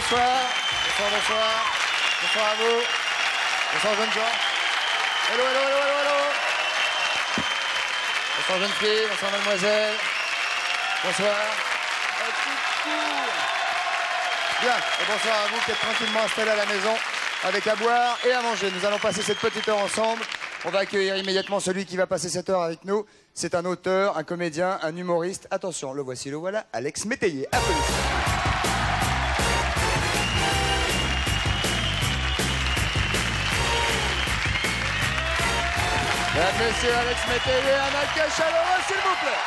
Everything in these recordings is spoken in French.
Bonsoir. Bonsoir, bonsoir. Bonsoir à vous. Bonsoir, jeunes gens. Hello, hello, hello, hello, hello. Bonsoir, jeune fille. Bonsoir, mademoiselle. Bonsoir. Bien, et bonsoir à vous qui êtes tranquillement installés à la maison avec à boire et à manger. Nous allons passer cette petite heure ensemble. On va accueillir immédiatement celui qui va passer cette heure avec nous. C'est un auteur, un comédien, un humoriste. Attention, le voici, le voilà, Alex Métayer. Applaudissements. Mesdames, Messieurs, Alex Métayer, un accueil chaleureux, s'il vous plaît.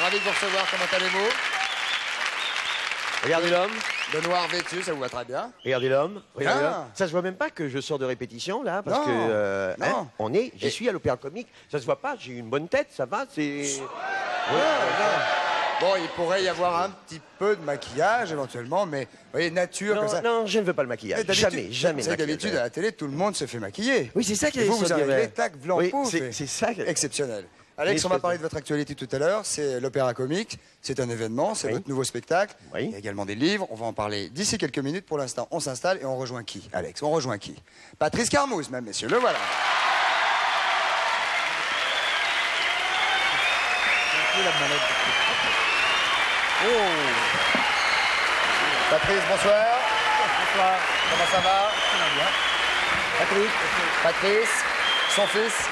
Ravi de vous recevoir, comment allez-vous? Regardez l'homme, De noir vêtu, ça vous va très bien. regardez l'homme, regardez l'homme. Ça se voit même pas que je sors de répétition là, parce Non, que euh, non. hein, on est, j'y suis à l'opéra comique. Ça se voit pas, j'ai une bonne tête, ça va, c'est. Bon, il pourrait y avoir un petit peu de maquillage éventuellement, mais vous voyez, nature Non, comme ça. non, je ne veux pas le maquillage. Jamais, jamais. Que d'habitude, à la télé, tout le monde se fait maquiller. Oui, c'est ça qui est vous, vous arrivez, tac, blanc, Oui, pouf. c'est- c'est ça qui- Exceptionnel. Alex, on va parler de- votre actualité tout à l'heure. C'est l'Opéra Comique. C'est un événement, c'est Oui. votre nouveau spectacle. Oui. Il y a également des livres. On va en parler d'ici quelques minutes. Pour l'instant, on s'installe et on rejoint qui, Alex? On rejoint qui? Patrice Carmouze, même, messieurs. Le voilà. Oh. Patrice, bonsoir. Bonsoir. Comment ça va Patrice. Patrice, son fils.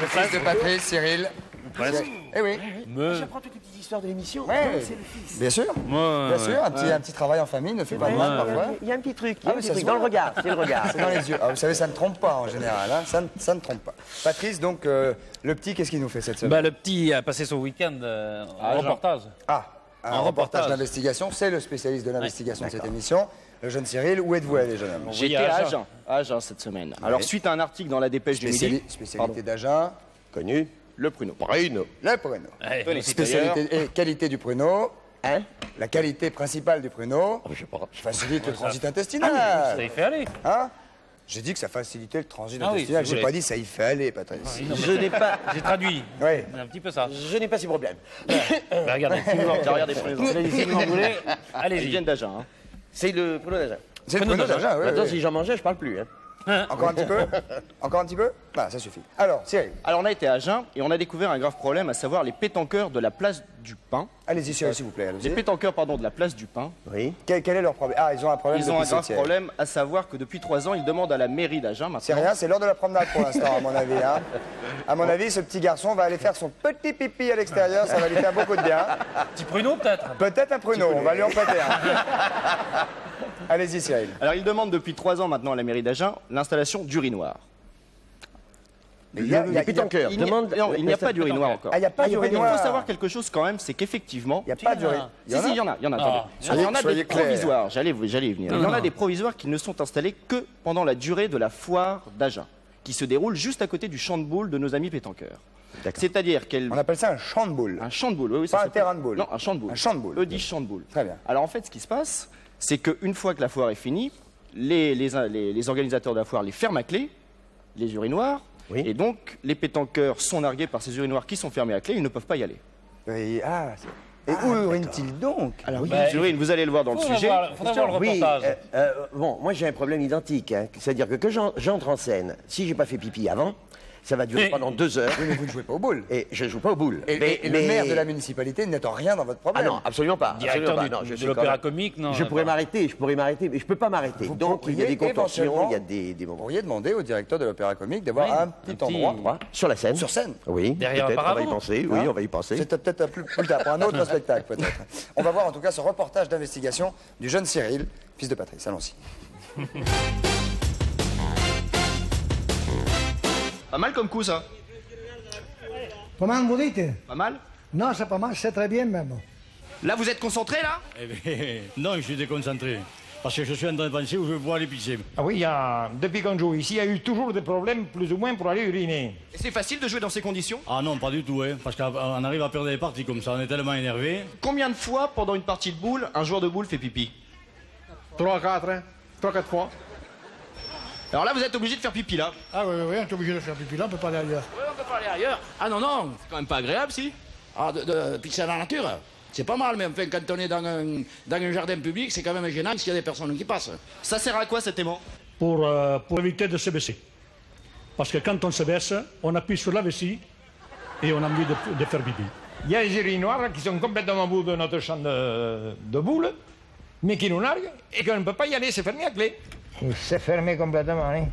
Le fils de Patrice, Cyril. Eh oui. J'apprends toutes les petites histoires de l'émission. Ouais. C'est le fils. Bien sûr. Bien sûr, un petit, un petit travail en famille ne fait pas de mal parfois. Il y a un petit truc, Ah un petit truc dans le regard, c'est le regard. C'est dans les yeux. Ah, vous savez, ça ne trompe pas en général. hein. Ça, ne, ça ne trompe pas. Patrice, donc, euh, le petit, qu'est-ce qu'il nous fait cette semaine? Bah, le petit a passé son week-end euh, en reportage. Ah, un Un reportage d'investigation. C'est le spécialiste de l'investigation de cette émission. Le jeune Cyril, où êtes-vous allé, jeune homme? Oui, J'étais à Agen. Cette semaine. Alors, suite à un article dans la dépêche du Spéciali- midi, Spécialité d'Agen, Connu. Le pruneau. Bruno. le pruneau. Ouais. Spécialité et qualité du pruneau. Hein La qualité principale du pruneau Je sais pas. facilite le transit intestinal. Ça y fait aller. Hein J'ai dit que ça facilitait le transit Ah oui, intestinal. si J'ai pas dit ça y fait aller, Patrice. Je n'ai pas, J'ai traduit. Oui. Un petit peu ça. je n'ai pas ces problèmes. Bah, regardez, si vous prenez-en. si vous en voulez, Ils allez-y. viennent d'Agen. hein. C'est le pruneau d'Agen. C'est le pruneau d'Agen, oui. Maintenant, oui. si j'en mangeais, je parle plus. Hein. Encore un petit peu Encore un petit peu Voilà, ça suffit. Alors, Cyril, Alors, on a été à Agen et on a découvert un grave problème, à savoir les pétanqueurs de la place du pain. allez-y, Cyril, s'il vous plaît. Les pétanqueurs, pardon, de la place du pain. Oui. Quel, quel est leur problème? Ah, ils ont un problème Ils ont un grave problème, à savoir que depuis trois ans, ils demandent à la mairie d'Agen C'est maintenant. rien, c'est l'heure de la promenade pour l'instant, à mon avis. hein. À mon avis, ce petit garçon va aller faire son petit pipi à l'extérieur, ça va lui faire beaucoup de bien. Petit pruneau, peut-être Peut-être un pruneau, on va lui en prêter un. Allez-y, Cyril. Alors, ils demandent depuis trois ans maintenant à la mairie d'Agen l'installation d'urinoir. Mais il y a- il a- Les il Il n'y a, demandent. non, il n'y a pas d'urinoir encore. Ah, il n'y a pas Ah, il d'urinoir. Il faut savoir quelque chose quand même, c'est qu'effectivement, Il n'y a pas Si, il y en a. d'urinoir. Si, si, il y en a, il y en a. Ah. attendez. Soyez- il y en a soyez des provisoires, j'allais y venir. Il y en a des provisoires qui ne sont installés que pendant la durée de la foire d'Agen, qui se déroule juste à côté du champ de boules de nos amis pétanqueurs. C'est-à-dire qu'elle. On appelle ça un champ de boule. Un champ de boules, oui, oui. Pas ça un terrain de boules. Non, un champ de boules. Un champ de boules. Eux disent champ de boules. Très bien. Alors en fait, ce qui se passe, c'est qu'une fois que la foire est finie, les, les, les- les organisateurs de la foire les ferment à clé, les urinoirs, Oui. et donc les pétanqueurs sont nargués par ces urinoirs qui sont fermés à clé, ils ne peuvent pas y aller. Et, ah, et où urine-t-il donc? Alors oui, Bah, les urines, vous allez le voir dans le sujet. voir, le Oui, euh, euh, bon, moi j'ai un problème identique. hein. C'est-à-dire que quand j'entre en scène, si j'ai pas fait pipi avant, ça va durer pendant deux heures Oui, mais vous ne jouez pas aux boules. et je joue pas aux boules. Et, Mais- et- et mais- le maire de la municipalité n'attend rien dans votre Ah problème. non, absolument pas. Directeur absolument du- pas. Non, je de l'opéra même- comique, non, Je pourrais m'arrêter, je pourrais m'arrêter, mais je peux pas m'arrêter. Vous Donc il y a des éventuellement- il y a des, des Vous moments. pourriez demander au directeur de l'Opéra Comique d'avoir Oui, un un petit endroit Sur la scène sur scène. Oui, Derrière un peut-être, on va y penser. Oui, Hein on va y penser. C'est peut-être plus, plus tard, pour un autre spectacle peut-être. On va voir en tout cas ce reportage d'investigation du jeune Cyril, fils de Patrice. Allons-y. Pas mal comme coup ça Comment vous dites? Pas mal Non, c'est pas mal, c'est très bien même. Là, vous êtes concentré là? Eh bien, non, je suis déconcentré. Parce que je suis en train de penser où je vais pouvoir aller pisser. Ah oui, il y a- depuis qu'on joue ici, il y a eu toujours des problèmes, plus ou moins, pour aller uriner. Et c'est facile de jouer dans ces conditions? Ah non, pas du tout, hein, parce qu'on arrive à perdre des parties comme ça, on est tellement énervé. Combien de fois pendant une partie de boule, un joueur de boule fait pipi? 3, 4, 3, 4 fois. Alors là, vous êtes obligé de faire pipi là. Ah oui, oui, on est obligé de faire pipi là, on peut pas aller ailleurs. Ouais, on peut pas aller ailleurs. Ah non, non C'est quand même pas agréable si Ah, de, de pisser dans la nature c'est pas mal, mais enfin, quand on est dans un, dans un jardin public, c'est quand même gênant s'il y a des personnes qui passent. Ça sert à quoi cet aimant? Pour, euh, pour éviter de se baisser. Parce que quand on se baisse, on appuie sur la vessie et on a envie de, de faire pipi. Il y a des urinoirs qui sont complètement au bout de notre champ de, de boules, mais qui nous larguent et qu'on ne peut pas y aller, c'est fermé à clé. C'est fermé complètement, hein.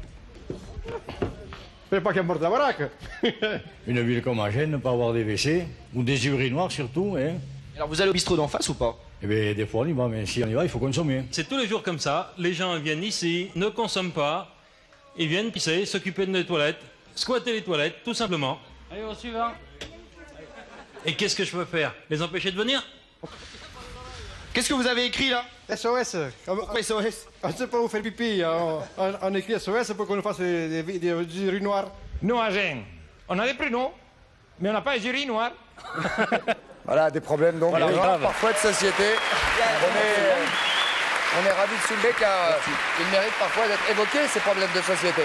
C'est pas qu'un porte-baraque. Une ville comme Agen, ne pas avoir des WC, ou des urinoirs surtout. Hein. Alors vous allez au bistrot d'en face ou pas? Eh bien, des fois on y va, mais si on y va, il faut consommer. C'est tous les jours comme ça. Les gens viennent ici, ne consomment pas. Ils viennent pisser, s'occuper de nos toilettes, squatter les toilettes, tout simplement. Allez, au suivant. Et qu'est-ce que je peux faire? Les empêcher de venir? Qu'est-ce que vous avez écrit là SOS. Pourquoi SOS On ne sait pas où faire pipi. On, on, on écrit SOS pour qu'on nous fasse des, des, des, des urinoirs. Nous, à Gênes, on a des prénoms, mais on n'a pas les urinoirs. Voilà, des problèmes donc Voilà, des gens, grave. parfois de société. On est, on est ravis de soulever car euh, il mérite parfois d'être évoqués ces problèmes de société.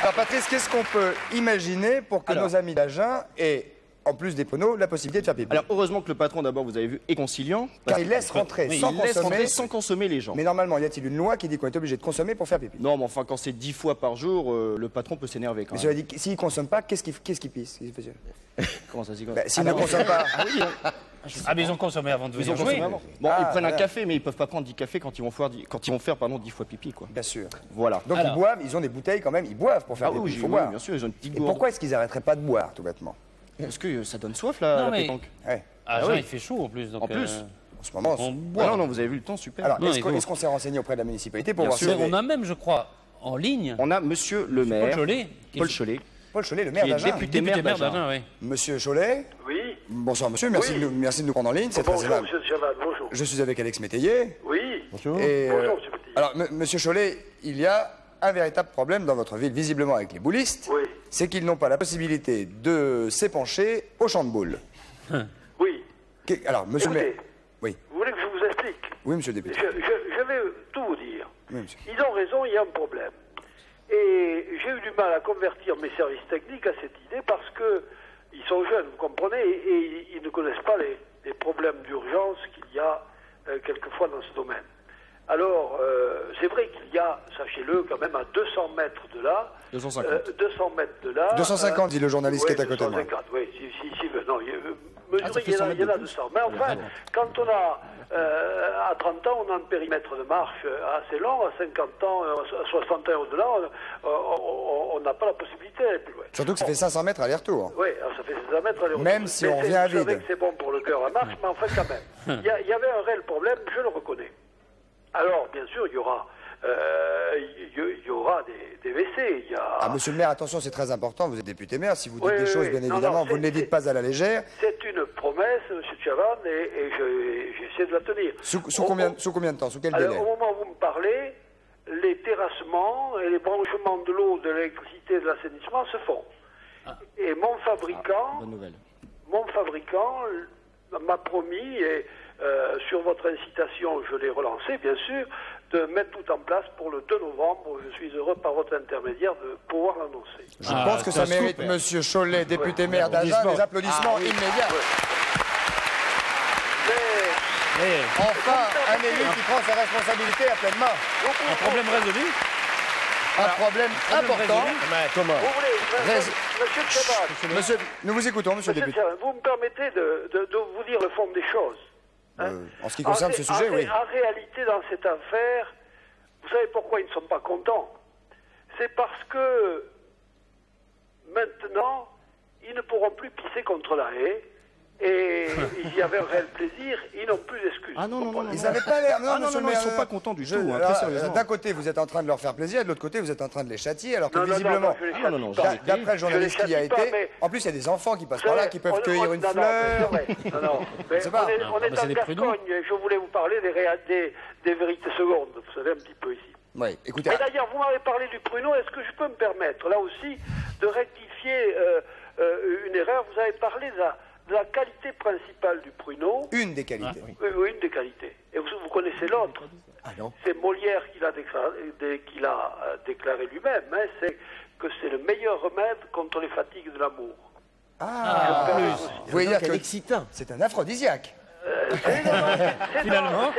Alors Patrice, qu'est-ce qu'on peut imaginer pour que Alors. nos amis d'Agen aient, en plus des poneaux, la possibilité de faire pipi Alors heureusement que le patron d'abord vous avez vu est conciliant. Car il laisse rentrer Oui, sans il laisse consommer. rentrer sans consommer les gens. Mais normalement, y a-t-il une loi qui dit qu'on est obligé de consommer pour faire pipi? Non mais enfin quand c'est dix fois par jour, euh, le patron peut s'énerver quand Mais même. cela dit, s'il ne consomme pas, qu'est-ce qu'il qu'est-ce qu'il pisse Comment ça dit Bah, S'il ne consomme pas, Ah, mais ils ont consommé avant de Ils venir jouer. avant. Bon, Ah, ils prennent un café, mais ils peuvent pas prendre 10 cafés quand ils vont faire, quand ils vont faire pardon, 10 fois pipi, quoi. bien sûr. Voilà. Donc Alors. ils boivent, ils ont des bouteilles quand même, ils boivent pour faire Ah pipi. oui, faut oui, boire. bien sûr, ils ont une petite Et gourde. pourquoi est-ce qu'ils n'arrêteraient pas de boire, tout bêtement? Parce que euh, ça donne soif, la, Non, la mais- pétanque. Ouais. Ah, Ah genre, oui. il fait chaud en plus. Donc, En plus. euh, En ce moment, on boit. Ah non, non, vous avez vu le temps, super. Alors, est-ce qu'on s'est renseigné auprès de la municipalité pour Bien voir sûr. si on a même, je crois, en ligne, On a monsieur le maire, Paul Cholet. Paul Cholet, Paul Cholet, le maire d'Agen. député député maire d'Agen. oui. Monsieur Cholet, Oui, bonsoir monsieur, merci, Oui. de, nous, merci de nous prendre en ligne, c'est très bonjour aimable. Monsieur Chaval, bonjour. Je suis avec Alex Métayer. Oui, Et, euh, bonjour Monsieur Petit. alors, m- monsieur Cholet, il y a un véritable problème dans votre ville, visiblement avec les boulistes. Oui, C'est qu'ils n'ont pas la possibilité de s'épancher au champ de boules. oui. Qu'est- Alors, monsieur le maire. Écoutez, Oui, vous voulez que je vous explique oui, monsieur le je, député. je- je vais tout vous dire. Oui, monsieur. Ils ont raison, il y a un problème. Et j'ai eu du mal à convertir mes services techniques à cette idée parce que ils sont jeunes, vous comprenez, et, et ils ne connaissent pas les, les problèmes d'urgence qu'il y a euh, quelquefois dans ce domaine. Alors, euh, c'est vrai qu'il y a, sachez-le, quand même à 200 mètres de là, 250. euh, 200 mètres de là. 250, dit le journaliste qui est à côté de moi. 250, oui, si, si, si, non, euh, Ah, il y en 100 a, il y en a mètres de 200. Mais enfin, quand on a, euh, à 30 ans, on a un périmètre de marche euh, assez long, à 50 ans, euh, à 60 ans au-delà, on- on on n'a pas la possibilité d'aller plus loin. Surtout que ça fait 500 mètres aller-retour. Oui, ça fait 600 mètres aller Même si on c'est- revient à vide. que c'est bon pour le cœur à marche, mais enfin quand même. Il y, y avait un réel problème, je le reconnais. Alors, bien sûr, il y aura, euh, il y, il y aura des, des WC. Il y a... Ah, monsieur le maire, attention, c'est très important, vous êtes député maire, si vous dites Oui, des oui, choses, bien Non, évidemment, non, vous ne les dites pas à la légère. C'est une promesse, M. Chavan, et, et je- j'essaie de la tenir. Sous, sous Au- combien, au- sous combien de temps Sous quel alors, délai au moment où vous me parlez, les terrassements et les branchements de l'eau, de l'électricité et de l'assainissement se font. Et mon fabricant, Bonne nouvelle. mon fabricant m'a promis, et euh, sur votre incitation, je l'ai relancé, bien sûr, de mettre tout en place pour le 2 novembre. Je suis heureux, par votre intermédiaire, de pouvoir l'annoncer. Je pense que ça mérite, monsieur Cholet, député maire d'Agen, des applaudissements immédiats. Mais Enfin, un élu qui prend ses responsabilités à pleine main. Un problème résolu Un problème important. vous voulez, Rés- Monsieur Monsieur, nous vous écoutons, monsieur le député. Vous me permettez de, de- de vous dire le fond des choses. Hein Euh, en ce qui concerne En ce sujet, en oui. En réalité, dans cette affaire, vous savez pourquoi ils ne sont pas contents? C'est parce que maintenant, ils ne pourront plus pisser contre la haie. Et il y avait un réel plaisir, ils n'ont plus d'excuses. Ah non, non, non, non. Ils n'avaient pas l'air. Ah non, non, le ils sont euh, pas contents du tout, hein, là, très sérieusement. D'un côté, vous êtes en train de leur faire plaisir, de l'autre côté, vous êtes en train de les châtier, alors que Non, non, non, visiblement, non, Ah, non, non, d'après le journaliste qui y a été, mais- en plus, il y a des enfants qui passent par là, qui peuvent on- cueillir on- une non, non, fleur. Non, non, mais sais pas. on est, en des prud'hommes. Gascogne, je voulais vous parler des, réa- des, des vérités secondes, vous savez, un petit peu ici. Oui, écoutez, Et d'ailleurs, vous m'avez parlé du pruneau, est-ce que je peux me permettre, là aussi, de rectifier euh, euh, une erreur? Vous avez parlé de la, de la qualité principale du pruneau, une des qualités. Oui, oui, une des qualités. Et vous, vous connaissez l'autre Ah non C'est Molière qui l'a déclaré, dé- qui l'a, euh, déclaré lui-même, hein, c'est que c'est le meilleur remède contre les fatigues de l'amour. Ah, vous voulez dire que excitant. c'est un aphrodisiaque Finalement.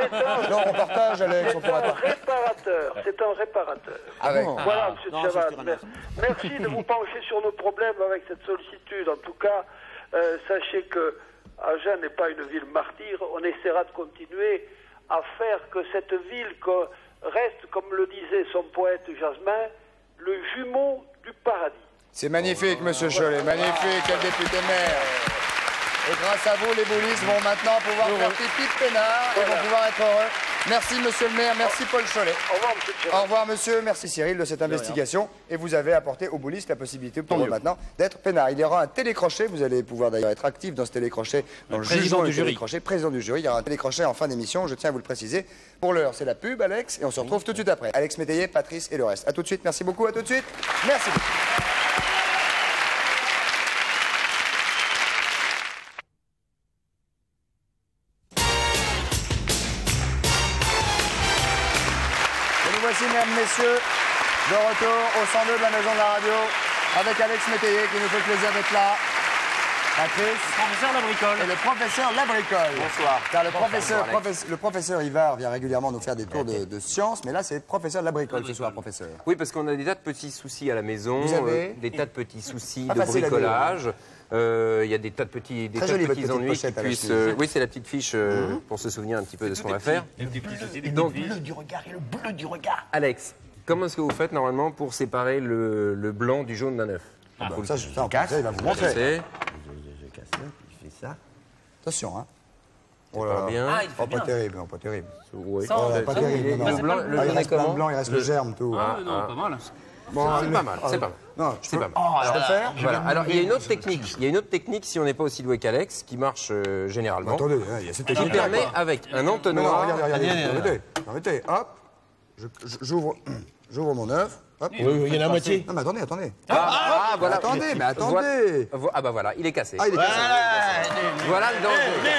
Non, on partage, Alex, on pourra C'est un pas. réparateur, c'est un réparateur. Ah ouais. Voilà, monsieur mer- merci de vous pencher sur nos problèmes avec cette sollicitude. En tout cas, euh, sachez que Agen n'est pas une ville martyre. On essaiera de continuer à faire que cette ville reste, comme le disait son poète Jasmin, le jumeau du paradis. C'est magnifique, monsieur Cholet, magnifique, député maire. Et grâce à vous, les boulistes vont maintenant pouvoir faire pipi de peinard et vont pouvoir être heureux. Merci, monsieur le maire, merci Paul Cholet. Au revoir, monsieur Au revoir, monsieur, merci Cyril de cette investigation. Et vous avez apporté aux boulistes la possibilité pour eux maintenant d'être peinard. Il y aura un télécrochet, vous allez pouvoir d'ailleurs être actif dans ce télécrochet, dans le jugement du jury. télécrochet, président du jury. Il y aura un télécrochet en fin d'émission, je tiens à vous le préciser. Pour l'heure, c'est la pub, Alex, et on se retrouve tout de suite après. Alex Métayer, Patrice et le reste. À tout de suite, merci beaucoup, à tout de suite. Merci mesdames, messieurs, de retour au 102 de la Maison de la Radio, avec Alex Métayer qui nous fait plaisir d'être là. Patrice. Professeur la bricole. Et le professeur Labricole. Bonsoir. Car le Bonsoir, professeur, le professeur Ivar vient régulièrement nous faire des tours de, de sciences, mais là c'est professeur Labricole ce soir, professeur. Oui, parce qu'on a des tas de petits soucis à la maison, Vous avez euh, des tas de petits soucis Pas de bricolage. Euh, Il y a des tas de petits, des tas de jolie, votre petits petite ennuis qui puissent. euh, oui, c'est la petite fiche euh, pour se souvenir un petit peu de ce qu'on va faire. Donc, du regard et le bleu du regard. Alex, comment est-ce que vous faites normalement pour séparer le, le blanc du jaune d'un œuf? Ah, bah, ça, je- ça, on casse. peut- il va vous Vous montrer. cassez. Je, je casse ça, puis je fais ça. Attention, hein. Oh pas bien. Ah, il fait Oh, pas terrible, non, pas terrible. Oui. Ça, Oh, pas ça, terrible, il est- non, le non. blanc- le Ah, il jaune est reste plein de comment blanc, il reste le germe, tout. Ah, non, pas mal. Bon, C'est pas mal, c'est pas mal. Non, je C'est peux- pas mal. Je peux le faire Voilà. Alors, il y a une autre technique. Il y a une autre technique, si on n'est pas aussi doué qu'Alex, qui marche euh, généralement. Attendez, hein, il y a cette qui technique. permet, avec un Non, non, entonnoir. regardez, regardez, arrêtez, arrêtez, hop, j'ouvre, j'ouvre mon œuf, hop. Oui, oui, il y en a à moitié. Non, mais attendez, attendez. Ah, ah, voilà. Attendez, mais attendez. Vo- Ah bah voilà, il est cassé. Ah, il est cassé. Voilà le danger.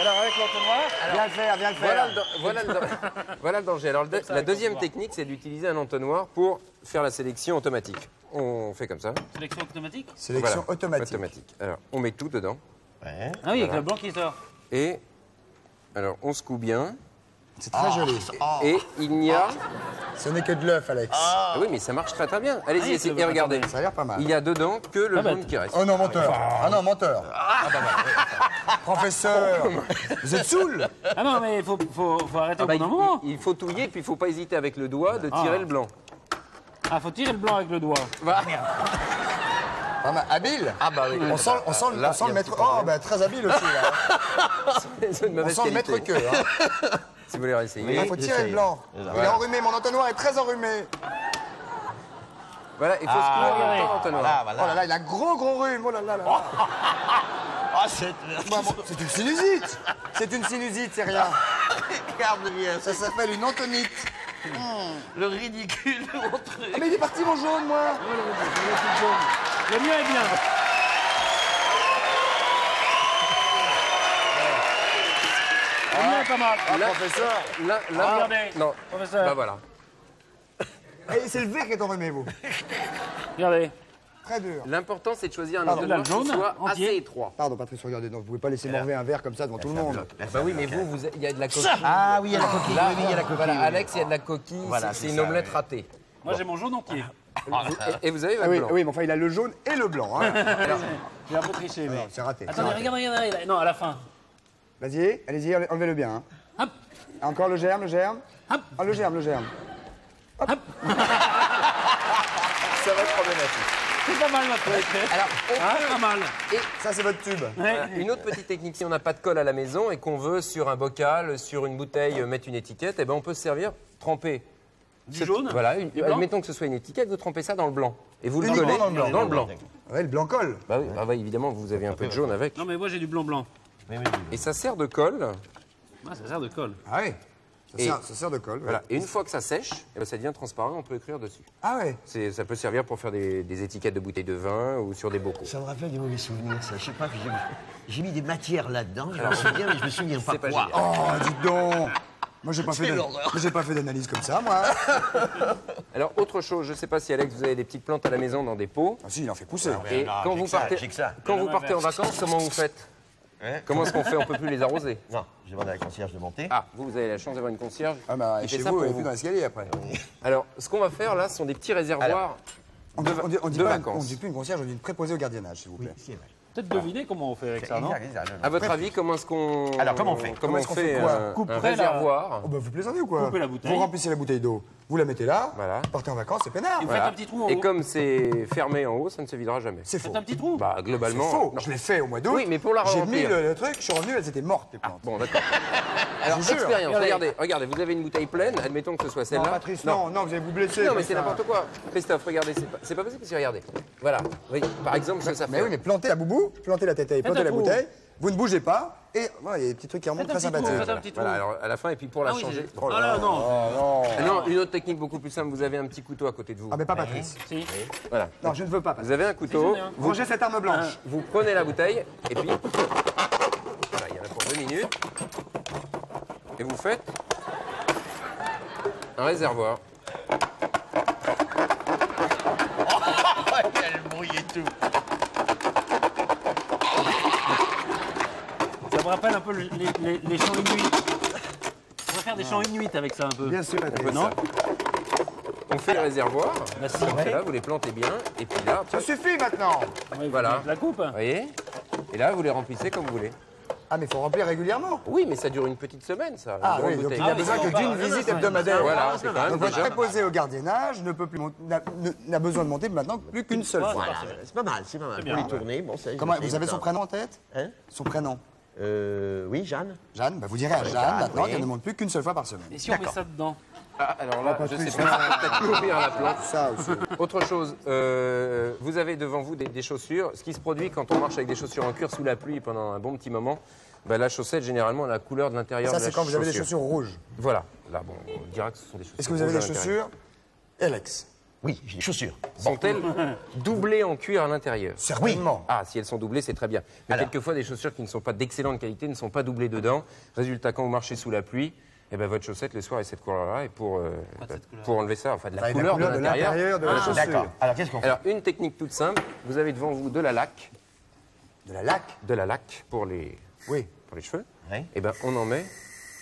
Alors, avec l'entonnoir. Viens le faire, viens le faire. Voilà le, voilà le dan- voilà le danger. Alors, la deuxième technique, c'est d'utiliser un entonnoir pour faire la sélection automatique. On fait comme ça. Sélection automatique? Sélection Voilà, automatique. automatique. Alors, on met tout dedans. Ah oui, avec le blanc qui sort. Et, alors, on secoue bien. C'est très joli. Et il n'y a... Ce n'est que de l'œuf, Alex. Ah oui, mais ça marche très très bien. Ah Allez-y, oui, essayez. regardez. Ça a l'air pas mal. Il y a dedans que le Ah bah, jaune qui reste. Oh non, menteur. Ah non, menteur. Professeur, vous êtes saoul Ah non, mais il faut, faut, faut arrêter Ah au bah, bon il, moment. il- faut touiller, puis il faut pas hésiter avec le doigt de tirer Ah. le blanc. Ah, faut tirer le blanc avec le doigt. Pas mal. Habile Ah bah oui. On sent, on sent, Là, on sent il y le maître. Oh, bah très habile aussi, là. C'est une On sent le maître queue. Hein. Si vous voulez réessayer. Il faut tirer le blanc. Il est enrhumé, mon entonnoir est très enrhumé. Voilà, il faut secouer en même temps l'entonnoir. Oh là là, il a un gros gros rhume. Oh là là là. Ah, c'est. Bah, bon, c'est une sinusite. C'est une sinusite, c'est rien. Regarde bien, Ça s'appelle une entonite. le ridicule de mon truc. Ah, mais il est parti mon jaune, moi. Le mien est bien. Le mien est pas mal. Ah, Là- professeur. Là, là, Regardez. non. Professeur. Bah voilà. Et c'est le vert qui est enrhumé, vous. Regardez. Très dur. L'important, c'est de choisir un Pardon. Là, le qui jaune, soit entier. assez étroit. Pardon, Patrice, regardez. Non, vous pouvez pas laisser m'enlever un verre comme ça devant tout le monde. Bah oui, mais vous, vous- il y a de la coquille. Ah oui, il y a la coquille. Là, oui, il y a la coquille. Voilà, oui. Alex, il y a de la coquille. Voilà, c'est une ça, omelette oui. ratée. Moi, j'ai mon jaune entier. Vous- et, et vous avez Ah votre oui, blanc. oui, mais enfin, il a le jaune et le blanc. Hein. J'ai un peu triché, mais. Non, c'est raté. c'est Attendez, raté. regardez. là. Non, à la fin. Vas-y, allez-y, enle- enlevez-le bien. hein. Hop. Encore le germe, le germe. Hop. Ah, le germe, le germe. Hop. Ça va être problématique. C'est pas mal, truc. Alors, on Ah, peut- pas mal. Ça, c'est votre tube. Ouais. Une autre petite technique, si on n'a pas de colle à la maison et qu'on veut sur un bocal, sur une bouteille euh, mettre une étiquette, eh ben on peut se servir, tremper. Du ce- jaune Voilà, une- Du blanc admettons que ce soit une étiquette, vous trempez ça dans le blanc. Et vous le collez dans le blanc. Dans le blanc. Ouais, le blanc colle. Bah oui, bah oui, évidemment, vous avez un peu de jaune avec. Non, mais moi, j'ai du blanc-blanc. Et ça sert de colle. Ah, ça sert de colle. Ah oui. Ça, Et- sert, ça sert de colle. ouais. Et une fois que ça sèche, eh ben, ça devient transparent, on peut écrire dessus. Ah ouais. Ça peut servir pour faire des, des étiquettes de bouteilles de vin ou sur des bocaux. Ça me rappelle des mauvais souvenirs, ça. Je sais pas, j'ai- mis des matières là-dedans, je me souviens, mais je me souviens pas pas quoi. génial. Oh, dites donc. Moi, j'ai pas pas fait d'analyse comme ça, moi. Alors, autre chose, je ne sais pas si Alex, vous avez des petites plantes à la maison dans des pots. Ah si, il en fait pousser. Et quand vous partez, quand vous partez en vacances, comment vous faites? Comment est-ce qu'on fait? On peut plus les arroser Non, j'ai demandé à la concierge de monter. Ah, vous, vous avez la chance d'avoir une concierge. Ah bah, qui chez fait ça vous, pour et vous. plus dans l'escalier après. Alors, ce qu'on va faire là, ce sont des petits réservoirs On dit, on dit- on dit de pas- vacances. on dit plus une concierge, on dit une préposée au gardiennage, s'il vous plaît. Peut-être deviner comment on fait avec ça, non À votre avis, comment est-ce qu'on Alors, comment on fait comment est-ce qu'on fait fait quoi un, un Couperait la- réservoir Oh bah vous plaisantez ou quoi Coupez la bouteille. Vous remplissez la bouteille d'eau, vous la mettez là, Voilà. partez en vacances, c'est peinard. Et vous Voilà. faites un petit trou en Et haut. comme c'est fermé en haut, ça ne se videra jamais. C'est faux. Faites un petit trou. Bah, C'est globalement. faux. non. Je l'ai fait au mois d'août. Oui, mais pour la J'ai mis le, le truc, je suis revenu, elles étaient mortes, les plantes. Bon, d'accord. Alors, vous expérience, Regardez. regardez, vous avez une bouteille pleine, admettons que ce soit Non, celle-là. Patrice, non, non, vous allez vous blesser. Non, mais c'est n'importe quoi. Christophe, regardez, c'est pas, c'est possible parce que regardez. Voilà. Oui, par exemple, ça fait. Mais oui, mais plantez la boubou, plantez la tête et plantez la bouteille, vous ne bougez pas, et voilà, il y a des petits trucs qui remontent très sympathiques. Voilà, alors à la fin, et puis pour la Ah oui, changer. Ah là, non. Ah non, une autre technique beaucoup plus simple, vous avez un petit couteau à côté de vous. Ah, mais pas Patrice. Si. Voilà. Non, je ne veux pas, Vous avez un couteau, vous, Rangez cette arme blanche. vous prenez la bouteille, et puis. Voilà, il y en a pour deux minutes. Et vous faites. Un réservoir. Quel bruit et tout. Me rappelle un peu les, les- les chants inuits. On va faire des chants inuits avec ça un peu. Bien sûr. Non On fait le réservoir. Bah si. Là, vous les plantez bien. Et puis là, Ça suffit maintenant Ouais, Voilà. La coupe. vous voyez Et là, vous les remplissez comme vous voulez. Ah, mais il faut remplir régulièrement. Oui, mais ça dure une petite semaine, ça. Ah oui, donc il n'y a besoin que d'une visite hebdomadaire. Voilà, c'est quand même Donc votre préposé au gardiennage ne peut plus n'a besoin de monter maintenant plus qu'une seule fois. Voilà, c'est pas mal, c'est pas mal. Pour les tourner, bon, ça. Comment, vous avez son prénom en tête? Hein? Son prénom Euh, oui, Jeanne. Jeanne, bah vous direz à Ouais, Jeanne Jeanne, maintenant oui. qu'elle ne monte plus qu'une seule fois par semaine. Et si on met ça dedans Ah, alors là, je sais pas, peut-être courir la plante. Ça aussi. Autre chose, euh, vous avez devant vous des, des chaussures. Ce qui se produit quand on marche avec des chaussures en cuir sous la pluie pendant un bon petit moment, bah, la chaussette, généralement, a la couleur de l'intérieur Ça, de la c'est quand vous avez des chaussure. chaussures rouges. Voilà. Là, bon, on dira que ce sont des chaussures Est-ce que vous avez des chaussures Alex Oui, j'ai des chaussures. Sont-elles doublées en cuir à l'intérieur Certainement. Ah, si elles sont doublées, c'est très bien. Mais Alors. quelquefois, des chaussures qui ne sont pas d'excellente qualité ne sont pas doublées dedans. Résultat, quand vous marchez sous la pluie, eh ben, votre chaussette, le soir, est cette couleur-là. Et pour, euh, bah, pour enlever ça, enfin, de la Enfin, la couleur, couleur de l'intérieur de la Ah, chaussure. D'accord. Alors, qu'est-ce qu'on fait Alors, une technique toute simple, vous avez devant vous de la laque, De la laque de la laque pour les, Oui. pour les cheveux. Oui. Et ben, on en met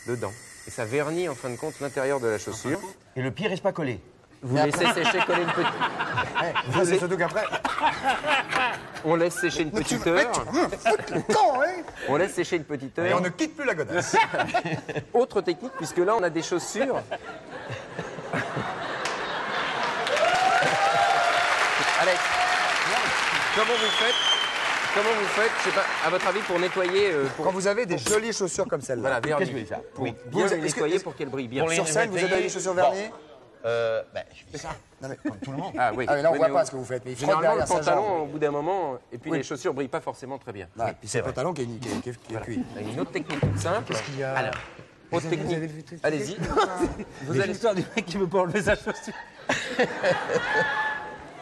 dedans. Et ça vernit, en fin de compte, l'intérieur de la chaussure. Et le pied reste pas collé. Vous laissez sécher, coller une petite... Eh, ça, c'est surtout qu'après. On laisse sécher une petite heure. Quand, hein On laisse sécher une petite Et heure. on ne quitte plus la godasse. Autre technique, puisque là, on a des chaussures. Alex, comment vous faites Comment vous faites Je sais pas, à votre avis, pour nettoyer. euh, pour- Quand vous avez des jolies chaussures comme celle-là. Voilà, vernis. Qu'est-ce que c'est ça Pour Oui. bien Vous- les que- nettoyer pour qu'elles brillent bien. Sur scène, vous avez des chaussures vernies Euh, ben, je fais ça. Non, mais Comme tout le monde. Ah oui. Ah, mais là, on Oui, voit pas ce que vous faites. Mais il Généralement, le pantalon, jambe. au bout d'un moment, et puis Oui. les chaussures brillent pas forcément très bien. Ouais, puis c'est le pantalon qui est, qui est- qui est- qui est cuit. Il y a Une autre technique toute simple. Qu'est-ce qu'il y a Alors, autre avez- avez technique. vu- Allez-y. Vous allez, l'histoire du mec qui veut pas enlever sa chaussure.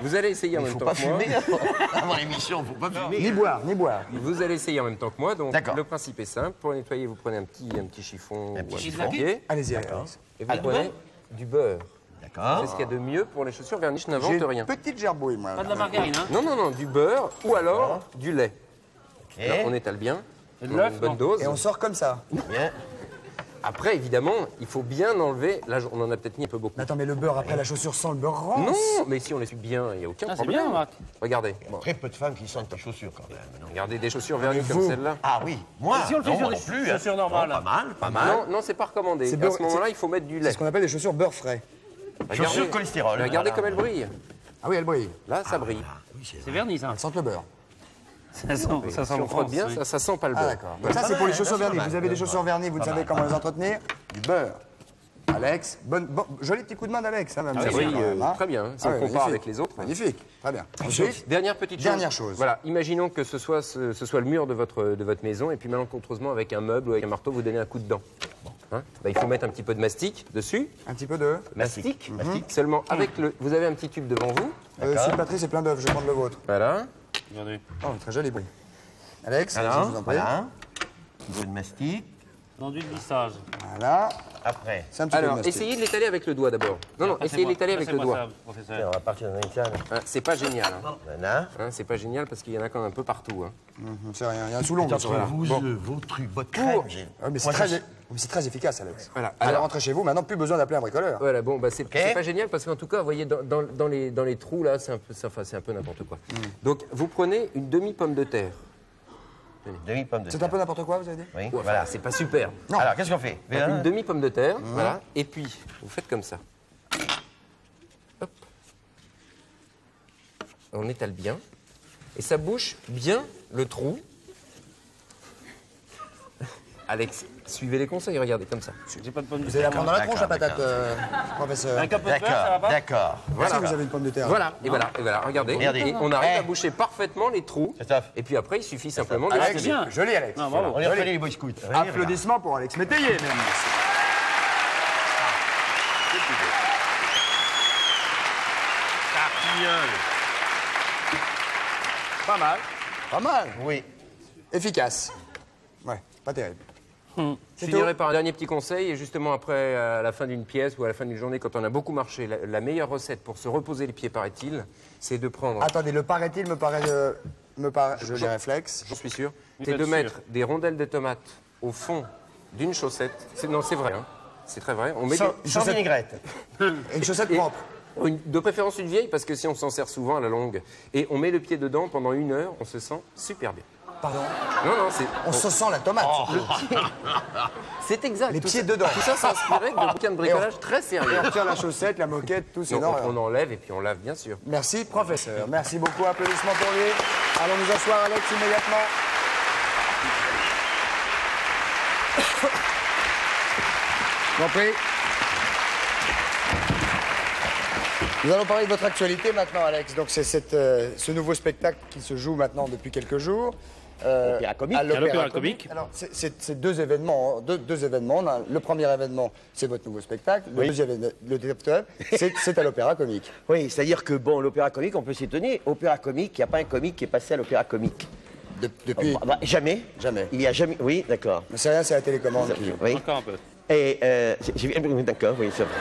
vous allez essayer en Il même faut temps pas que moi. fumer avant l'émission, faut pas fumer. Ni boire, ni boire. Vous allez essayer en même temps que moi. Donc, D'accord. le principe est simple. Pour nettoyer, vous prenez un petit, un petit chiffon Un ou petit un chiffon. papier. Allez-y. Et vous prenez du beurre. D'accord. C'est ce qu'il y a de mieux pour les chaussures vernies. Je n'invente une rien. petite gerbouille, moi. Pas de la margarine, hein Non, non, non, du beurre ou alors du lait. Ok. Là, on étale bien. Et de On l'œuf, une bonne non dose. Et on sort comme ça. Bien. Après, évidemment, il faut bien enlever. Là, on en a peut-être mis un peu beaucoup. Mais attends, mais le beurre, après la chaussure sans le beurre rance Non, mais si on les suit bien, il n'y a aucun Ah, c'est problème. bien, Marc. Regardez. Bon, Très peu de femmes qui sentent tes chaussures quand même. non? Regardez des chaussures vernies comme celle-là. Ah oui, moi. Et si on le fait non, sur moi des non plus, chaussures hein. normales Non, Pas mal, pas mal. Non, non, c'est pas recommandé. C'est À beurre- ce moment-là, il faut mettre du C'est lait. ce qu'on appelle des chaussures beurre frais. Chaussures cholestérol. Regardez voilà. comme elle brille. Ah oui, elle brille. Là, ça brille. Ah, oui, c'est C'est verni, ça. Elle sent le beurre. Ça sent, ça sent Si le on frotte bien, oui. ça, ça sent pas le Ah beurre. d'accord. Donc ça, c'est pour les chaussures vernies. Vous avez des chaussures vernies, vous savez comment les entretenir? Du beurre. Alex, bonne, bon, joli petit coup de main d'Alex. Hein, c'est quand euh, hein. très bien. Si Ah on ouais, compare magnifique. avec les autres. Magnifique, très bien. Ensuite, Dernière petite chose. Dernière chose. Voilà, imaginons que ce soit, ce, ce soit le mur de votre, de votre maison, et puis malencontreusement, avec un meuble ou avec un marteau, vous donnez un coup de dent. Hein Bah, il faut mettre un petit peu de mastic dessus. un petit peu de... Mastic. Seulement, avec le. Vous avez un petit tube devant vous. Euh, c'est Patrice, c'est plein d'œufs, je vais prendre le vôtre. Voilà. Regardez. Oh, très joli bruit. Alex, Voilà, je vous en prie. voilà. Un peu de mastic. Dans du lissage. Voilà. Après. Alors, essayez de l'étaler avec le doigt d'abord. Non, non, essayez de l'étaler avec le doigt. Tiens, on va partir dans une salle. Hein, c'est pas génial. Hein. Voilà. Hein, c'est pas génial parce qu'il y en a quand même un peu partout. Hein. Mhm, C'est rien, il y a un bien sûr. vous, Bon. vos trucs, votre crème. Ouais, mais c'est très, je- c'est très efficace, Alex. Voilà. Allez, Alors- rentrez chez vous, maintenant plus besoin d'appeler un bricoleur. Voilà, bon, bah, c'est c'est pas génial parce qu'en tout cas, vous voyez, dans, dans- dans les, dans les trous là, c'est un peu, enfin, c'est un peu n'importe quoi. Donc, vous prenez une demi-pomme de terre. Demi-pomme de C'est un peu n'importe quoi, vous avez dit Oui, voilà. C'est pas super. Alors, qu'est-ce qu'on fait une demi-pomme de terre, voilà. Et puis, vous faites comme ça. Hop. On étale bien. Et ça bouche bien le trou. Alex, suivez les conseils, regardez, comme ça. J'ai pas de pomme de Vous allez la terre. prendre dans la tronche, la patate, euh, professeur. Un peu de beurre, ça va D'accord, pas d'accord. Voilà. Si vous avez une pomme de terre. Voilà, et voilà, et voilà, regardez. Regardez. Et on arrive Eh. à boucher parfaitement les trous. Et puis après, il suffit simplement de Alex, les bien. joli Alex. Bravo. On les Boy Scouts. Applaudissements pour Alex Métayer, même. Pas mal. Pas mal. Oui. Efficace. Ouais, pas terrible. Je C'est finirai par un dernier petit conseil, et justement après, à la fin d'une pièce ou à la fin d'une journée, quand on a beaucoup marché, la, la meilleure recette pour se reposer les pieds, paraît-il, c'est de prendre, Attendez, le paraît-il me paraît. euh, me paraît je les réflexe. j'en suis sûr, c'est de sûr mettre des rondelles de tomates au fond d'une chaussette. Non, c'est vrai, hein. c'est très vrai. On met Sans, des- sans vinaigrette. Une chaussette Et- propre. une- de préférence une vieille, parce que si on s'en sert souvent à la longue, et on met le pied dedans pendant une heure, on se sent super bien. Pardon Non, non, c'est... On se sent la tomate. C'est exact. Les tout pieds ça- dedans. Tout ça, c'est inspiré de bouquins de bricolage très Et sérieux. on retire la chaussette, la moquette, tout, c'est Donc, énorme. on, on enlève et puis on lave, bien sûr. Merci, professeur. Merci beaucoup. Applaudissements pour lui. Allons nous asseoir, Alex, immédiatement. Prie. Nous allons parler de votre actualité maintenant, Alex. Donc, c'est cette, euh, ce nouveau spectacle qui se joue maintenant depuis quelques jours. Euh, L'Opéra Comique. à l'Opéra Comique. Alors, c'est- deux événements, hein, deux, deux événements. Le premier événement, c'est votre nouveau spectacle. Le deuxième, le deuxième, c'est c'est à l'Opéra Comique. Oui, c'est-à-dire que, bon, l'opéra comique, on peut s'étonner. Opéra comique, il n'y a pas un comique qui est passé à l'opéra comique. De- depuis. Bah, bah, jamais. Jamais. Il y a jamais. Oui, d'accord. Mais c'est rien, c'est la télécommande qui. Oui. Encore un peu. Et, euh, j'ai- d'accord, oui, c'est vrai.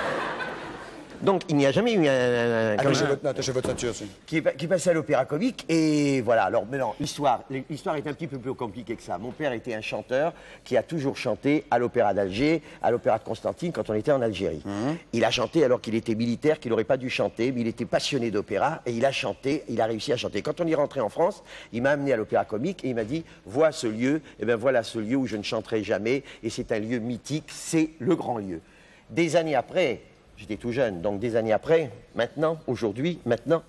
Donc, il n'y a jamais eu un. un- Attachez comment- votre, attachez votre ceinture, aussi. qui, est, qui est passé à l'opéra comique. Et voilà, alors maintenant, l'histoire, l'histoire est un petit peu plus compliquée que ça. Mon père était un chanteur qui a toujours chanté à l'opéra d'Alger, à l'opéra de Constantine quand on était en Algérie. Il a chanté alors qu'il était militaire, qu'il n'aurait pas dû chanter, mais il était passionné d'opéra et il a chanté, il a réussi à chanter. Quand on est rentré en France, il m'a amené à l'opéra comique et il m'a dit Vois ce lieu, et bien voilà ce lieu où je ne chanterai jamais, et c'est un lieu mythique, c'est le grand lieu. Des années après, j'étais tout jeune, donc des années après, maintenant, aujourd'hui, maintenant.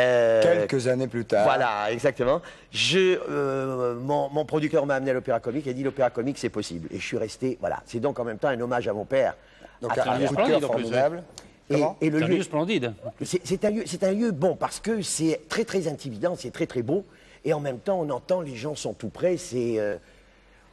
euh, Quelques années plus tard. voilà, exactement. Je, euh, mon, mon producteur m'a amené à l'opéra comique et a dit l'opéra comique c'est possible. Et je suis resté, voilà. C'est donc en même temps un hommage à mon père. Donc, À un cœur splendide, en plus, formidable. et, le C'est un lieu, lieu splendide. c'est c'est un lieu, c'est un lieu bon parce que c'est très très intimidant, c'est très très beau et en même temps on entend les gens sont tout près, c'est euh,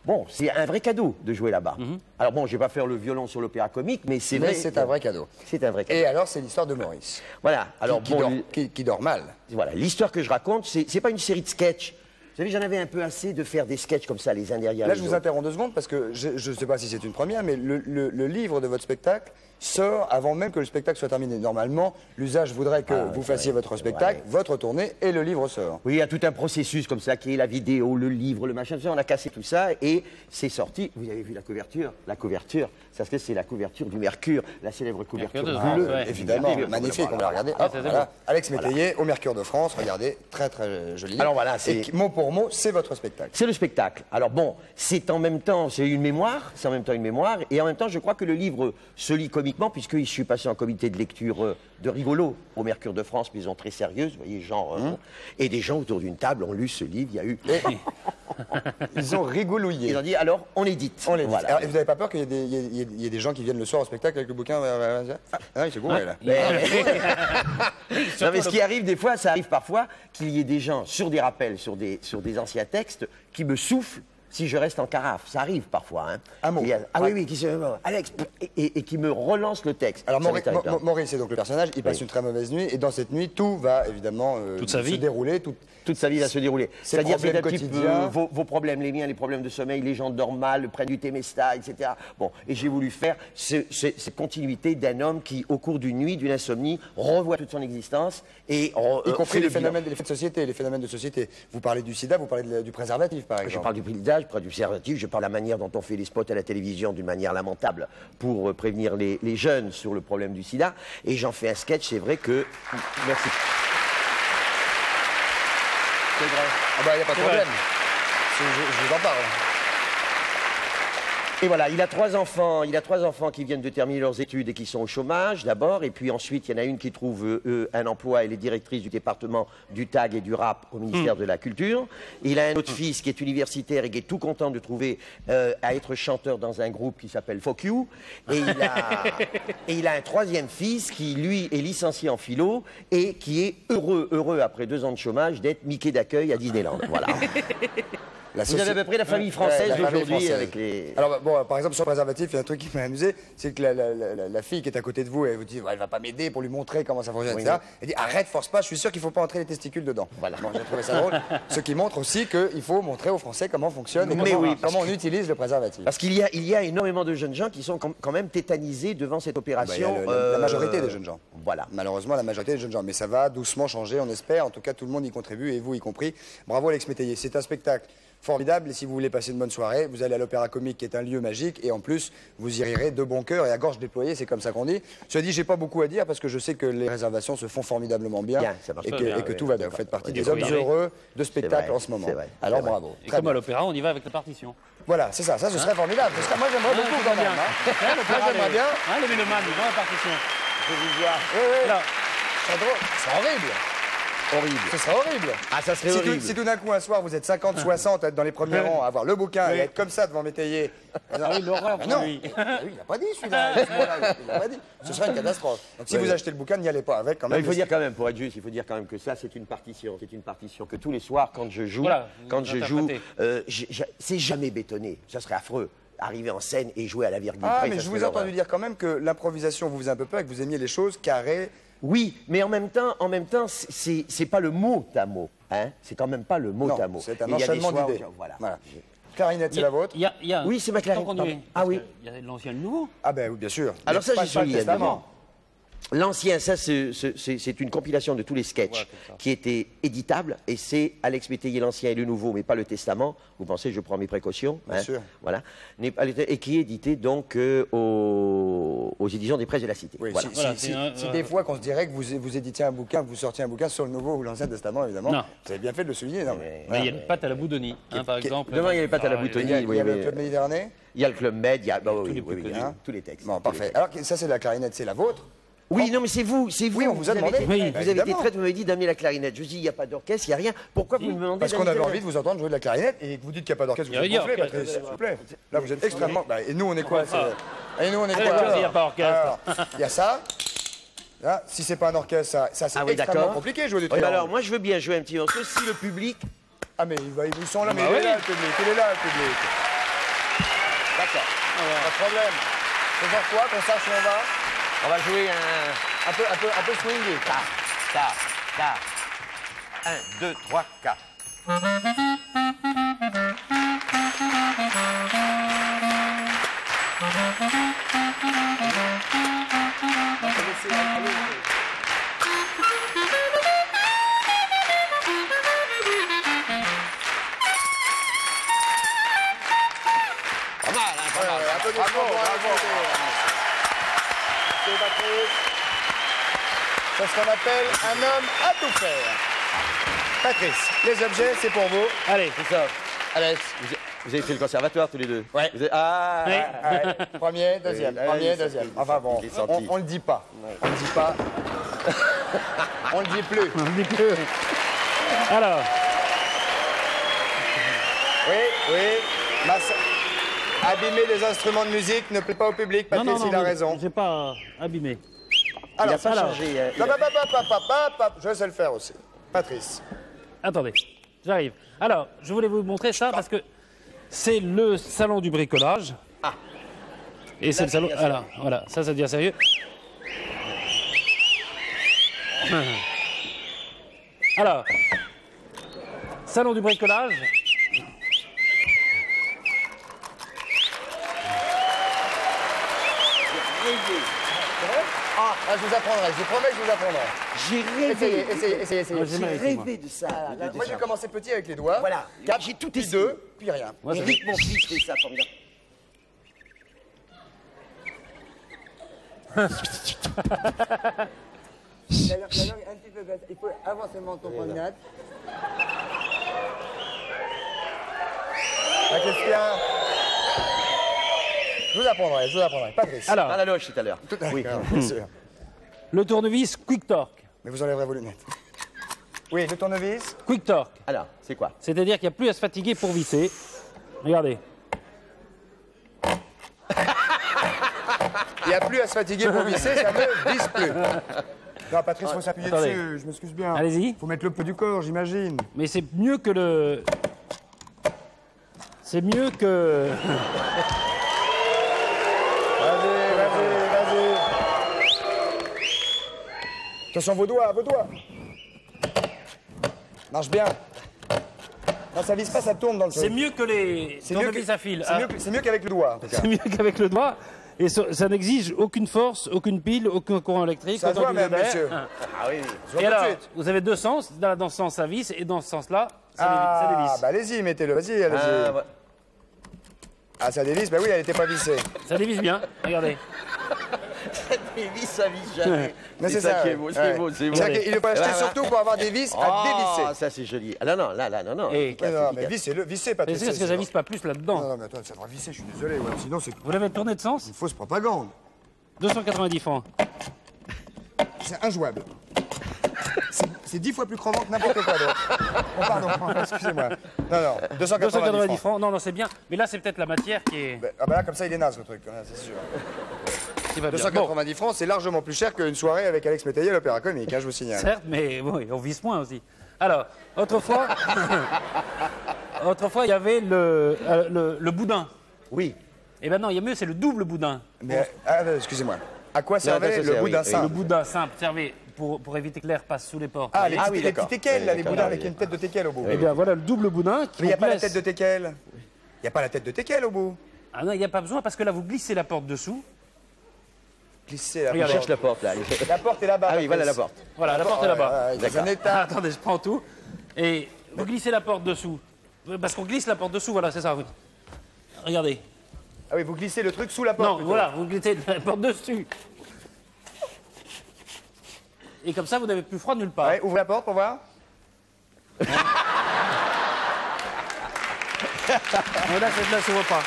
bon, c'est un vrai cadeau de jouer là-bas. Alors bon, je vais pas faire le violon sur l'opéra comique, mais c'est Mais vrai. c'est un vrai cadeau. C'est un vrai cadeau. Et alors, c'est l'histoire de Maurice. Voilà. Alors qui, bon, dort, qui- qui dort mal. voilà, l'histoire que je raconte, c'est pas une série de sketchs. Vous savez, j'en avais un peu assez de faire des sketchs comme ça, les uns derrière Là, les je vous interromps deux secondes parce que je ne sais pas si c'est une première, mais le, le- le livre de votre spectacle sort avant même que le spectacle soit terminé. Normalement, l'usage voudrait que Ah, vous fassiez vrai, votre spectacle, vrai. votre tournée et le livre sort. Oui, il y a tout un processus comme ça qui est la vidéo, le livre, le machin. tout ça. On a cassé tout ça et c'est sorti. Vous avez vu la couverture? La couverture, que c'est la couverture du Mercure, la célèbre couverture bleue. Ouais. Évidemment, Mercure, magnifique, on l'a regardé. Ah, Hop, voilà. Alex Métayer au Mercure de France, regardez, très très joli. Alors voilà, c'est- mot pour mot, c'est votre spectacle. C'est le spectacle. Alors bon, c'est en même temps, c'est une mémoire, c'est en même temps une mémoire, et en même temps, je crois que le livre se lit puisque je suis passé en comité de lecture euh, de rigolo au Mercure de France, maison très sérieuse, vous voyez, genre, euh, et des gens autour d'une table ont lu ce livre, il y a eu... Ils ont rigolouillé. Ils ont dit, alors, on édite. On les dit. Voilà. Alors, et vous n'avez pas peur qu'il y, ait des- y y ait- gens qui viennent le soir au spectacle avec le bouquin Ah, ah, il s'est gouré là. Mais- non, mais ce qui arrive des fois, ça arrive parfois qu'il y ait des gens sur des rappels, sur des, sur des anciens textes, qui me soufflent si je reste en carafe. Ça arrive parfois. Hein. Un mot. ah oui, oui, qui se, Alex, et, et- et qui me relance le texte. Alors Maurice, c'est donc le personnage, il passe Oui. une très mauvaise nuit, et dans cette nuit, tout va évidemment euh, Toute sa se dérouler. Tout... Toute sa vie va se dérouler. C'est-à-dire petit peu quotidiens. vos, vos problèmes, les miens, les problèmes de sommeil, les gens dorment mal, prennent du Temesta, etc. Bon, et j'ai voulu faire ce- ce- cette continuité d'un homme qui, au cours d'une nuit, d'une insomnie, revoit toute son existence et re- Y compris les le phénomènes, les de société, les phénomènes de société. Vous parlez du sida, vous parlez de du préservatif, par exemple. Je parle du président, je parle du préservatif, je parle de la manière dont on fait les spots à la télévision d'une manière lamentable pour euh, prévenir les, les jeunes sur le problème du sida. Et j'en fais un sketch, c'est vrai que. Merci. C'est vrai. Ah bah, il n'y a pas de problème. je vous en parle. Et voilà, il a trois enfants, il a trois enfants qui viennent de terminer leurs études et qui sont au chômage d'abord, et puis ensuite il y en a une qui trouve euh, euh, un emploi, elle est directrice du département du tag et du rap au ministère de la Culture. Il a un autre fils qui est universitaire et qui est tout content de trouver euh, à être chanteur dans un groupe qui s'appelle Fuck You. Et il, a, et il a un troisième fils qui lui est licencié en philo et qui est heureux, heureux après deux ans de chômage d'être Mickey d'accueil à Disneyland. Voilà. Vous avez à peu près la famille française Ouais, d'aujourd'hui avec les. Alors, bah, bon, par exemple, sur le préservatif, il y a un truc qui m'a amusé, c'est que la, la- la- fille qui est à côté de vous, elle vous dit, elle va pas m'aider pour lui montrer comment ça fonctionne, Oui, etc. oui. Elle dit, arrête, force pas, je suis sûr qu'il faut pas entrer les testicules dedans. Voilà. Bon, j'ai trouvé ça drôle. Ce qui montre aussi qu'il faut montrer aux Français comment fonctionne et Mais comment, oui, comment on utilise le préservatif. Parce qu'il y a, il y a énormément de jeunes gens qui sont quand même tétanisés devant cette Bah, il y a opération. le- la euh, majorité des jeunes gens. Voilà. Malheureusement, la majorité des jeunes gens. Mais ça va doucement changer, on espère. En tout cas, tout le monde y contribue, et vous y compris. Bravo, Alex Métayer. C'est un spectacle formidable. Et si vous voulez passer une bonne soirée, vous allez à l'Opéra Comique, qui est un lieu magique. Et en plus, vous y rirez de bon cœur et à gorge déployée, c'est comme ça qu'on dit. Cela dit, j'ai pas beaucoup à dire parce que je sais que les réservations se font formidablement bien. Bien, ça et que, bien, et que oui, tout va bien. Vous faites partie des hommes heureux de spectacle vrai, en ce moment. c'est vrai, Alors bravo. Et Très comme à bien. l'opéra, on y va avec la partition. Voilà, c'est ça. Ça, ce serait formidable. Ce serait- moi, j'aimerais Hein, beaucoup c'est quand bien. même. hein. Hein, l'opéra, Moi, j'aimerais bien. Hein, les mélomanes, ils ont la partition. Je vais vous voir. Oui, oui. C'est horrible. Horrible. Ce serait horrible. Ah, ça serait si horrible. Tout, si tout d'un coup, un soir, vous êtes 50, 60, être dans les premiers rangs, à avoir le bouquin et être comme ça devant Métayer. Ah oui, l'horreur non, lui. Ah oui, il n'a pas dit celui-là. à ce moment-là, Il n'a pas dit. Ce serait une catastrophe. Donc si Ouais. vous achetez le bouquin, n'y allez pas avec quand Non, même. il faut dire quand même, pour être juste, il faut dire quand même que ça, c'est une partition. C'est une partition que tous les soirs, quand je joue, Voilà, quand je joue, euh, c'est jamais bétonné. Ça serait affreux. Arriver en scène et jouer à la virgule Ah, près, mais je vous ai entendu dire quand même que l'improvisation vous faisait un peu peur et que vous aimiez les choses carrées. Oui, mais en même temps, en même temps, c'est- pas le mot à mot. Hein c'est quand même pas le mot Non, à mot. c'est un enchaînement d'idées. Voilà. Voilà. Clarinette, c'est la vôtre Il y a, il y a- Oui, c'est ma clarinette, Ah oui. Il y a l'ancien et le nouveau. Ah ben oui, bien sûr. Alors ça, j'y suis. L'ancien, ça, c'est- une compilation de tous les sketchs qui étaient éditables, et c'est Alex Métayer l'ancien et le nouveau, mais pas le testament. Vous pensez, je prends mes précautions. Bien sûr. Voilà. Et qui est édité donc euh, aux, aux éditions des presses de la Cité. Oui, Voilà. si, Voilà, si- c'est si- un- si un- des fois qu'on se dirait que vous, vous éditiez un bouquin, que vous sortiez un bouquin sur le Nouveau ou l'Ancien Testament, évidemment, Non. vous avez bien fait de le souligner. Non, mais, Mais il y a les pâtes à la Boudoni, hein, par exemple. Demain, il y a les pâtes à la Ah, Boutonnie. il y a, le Club Méditerranée Il y a le Club Med, il y a bah, oui, les oui, plus oui, connus. hein, tous les textes. Bon, parfait. textes. Alors, ça, c'est la clarinette, c'est la vôtre Oui, non, mais c'est vous, c'est vous. Oui, on vous a avez demandé. été- Oui, vous bah, avez été évidemment. très, vous m'avez dit d'amener la clarinette. Je dis, il n'y a pas d'orchestre, il n'y a rien. Pourquoi vous me demandez Parce qu'on avait envie de vous entendre jouer de la clarinette et que vous dites qu'il n'y a pas d'orchestre, vous Il êtes gonflé. Patrice, s'il vous plaît. Là, vous êtes extrêmement... Bah, et nous, on est quoi Et nous, on est quoi voir s'il y a pas orchestre. Alors, Il y a ça. Là, si c'est pas un orchestre, ça, ça c'est Ah oui, extrêmement compliqué de jouer du bah triangle. alors, moi, je veux bien jouer un petit morceau si le public. Ah, mais il va- ils sont là, mais bah il est oui. là, le public. Il est là, le public. D'accord. Pas de problème. C'est voir quoi, qu'on sache où on va? On va jouer un. Un peu, un peu, un peu swingé. Ta, ta, ta. 1, 2, 3, 4. Pas mal, hein, pas mal. Un peu de bravo, bravo. C'est ce qu'on appelle un homme à tout faire. Patrice, les objets, c'est pour vous. Allez, Christophe, Alex, vous, avez- vous avez fait le conservatoire tous les deux Ouais. Vous avez- Ah Oui. Ouais, Premier, deuxième, Oui, premier, deuxième. ça, Enfin bon, on, on le dit pas. On le dit pas. on le dit plus. on dit plus. Alors, Oui, oui. Masse- Abîmer des instruments de musique ne plaît pas au public, non, Patrice, non, non, il a raison. J'ai pas abîmé. Alors, a pas alors. changé, euh, hop, hop, hop, je sais le faire aussi. Patrice. Attendez, j'arrive. Alors, je voulais vous montrer ça parce que c'est le salon du bricolage. Et c'est le salon. ça devient Voilà, voilà, ça, ça devient sérieux. Alors, salon du bricolage. Ah, ah, je vous apprendrai, je vous promets que je vous apprendrai. J'ai rêvé. Essayez, essayez, essayez, essayez. Ah, j'ai rêvé de ça. Là, moi, j'ai commencé petit avec les doigts. Voilà. J'ai tout puis deux, puis rien. Moi, Eric, mon fils, fait ça formidable. D'ailleurs, d'ailleurs, un petit peu, il faut avancer le menton promenade. Ah, Christian. Je vous apprendrai, je vous apprendrai. Patrice. Alors, À la loge tout à l'heure. Tout à Oui. l'heure, bien sûr. le tournevis Quick Torque. Mais vous enlèverez vos lunettes. Oui, le tournevis. Quick Torque. Alors, c'est quoi? C'est-à-dire qu'il n'y a plus à se fatiguer pour visser. Regardez. Il n'y a plus à se fatiguer pour visser, ça ne visse plus. Non, Patrice, faut s'appuyer Attendez. dessus, je m'excuse bien. Allez-y. Faut mettre le peu du corps, j'imagine. Mais c'est mieux que le. C'est mieux que. Attention, vos doigts, vos doigts. Marche bien. Non, ça vise pas, ça tourne dans le C'est mieux que les C'est mieux tournevis que- à fil. C'est Ah, mieux, qu'avec le doigt, en tout cas. C'est mieux qu'avec le doigt. Et ça, ça n'exige aucune force, aucune pile, aucun courant électrique. Ça se voit, messieurs. Ah. Ah oui. Je vois Et alors, suite. vous avez deux sens. Dans, ce sens, ça visse. Et dans ce sens-là, ça, dévisse, Ah, dévisse. bah allez-y, mettez-le, vas-y, allez-y. Ah, Ah, ça dévisse, bah oui, elle était pas vissée. Ça dévisse bien. Regardez. Et vis, ça vise jamais. Mais c'est ça, qui est beau, c'est Ouais. beau, c'est beau. Ça faut acheter Ouais, ouais. surtout pour avoir des vis à Ah, dévisser. ça c'est joli. Ah non, non, là, là, non, non. Et- efficace, Ouais, non, mais vissez-le, vissez, Mais Patrice. c'est parce que ça visse pas plus Non, là-dedans. non, mais attends, ça devrait visser, je suis désolé, ouais. sinon c'est Vous l'avez tourné de sens une fausse propagande. 290 francs. C'est injouable. C'est- C'est dix fois plus crevant que n'importe quoi d'autre. Oh, pardon, excusez-moi. Non, non, 290, 290 francs. francs. Non, non, c'est bien. Mais là, c'est peut-être la matière qui est. Ben, Ah bah là, comme ça, il est naze, le truc, hein, c'est sûr. Qui va bien. 290 francs, c'est largement plus cher qu'une soirée avec Alex Métayer à l'Opéra Comique, hein, je vous Bon, signale. certes, mais bon, on vise moins aussi. Alors, autrefois, autrefois, il y avait le, euh, le, le boudin. Oui. Et maintenant, il y a mieux, c'est le double boudin. Mais, ah, euh, excusez-moi. À quoi servait le c'est- boudin oui, simple Le boudin simple servait pour, pour éviter que l'air passe sous les portes. Ah, les, Ah oui, les petits teckels, là, les boudins avec une tête de teckel au bout. Eh bien, voilà le double boudin qui Mais il n'y a pas la tête de teckel. Il n'y a pas la tête de teckel au bout. Ah non, il n'y a pas besoin parce que là, vous glissez la porte dessous. Glissez la cherche la porte là. La porte est là-bas. Ah oui, voilà la porte. Voilà, la porte est là-bas. Ouais, ouais, Ah, état. attendez, je prends tout. Et vous glissez la porte dessous. Parce qu'on glisse la porte dessous, voilà, c'est ça. Regardez. Ah oui, vous glissez le truc sous la porte. Non, plutôt. voilà, vous glissez la porte dessus. Et comme ça, vous n'avez plus froid nulle part. Ouais, ouvrez la porte pour voir. Mais là, c'est là, ça voit pas.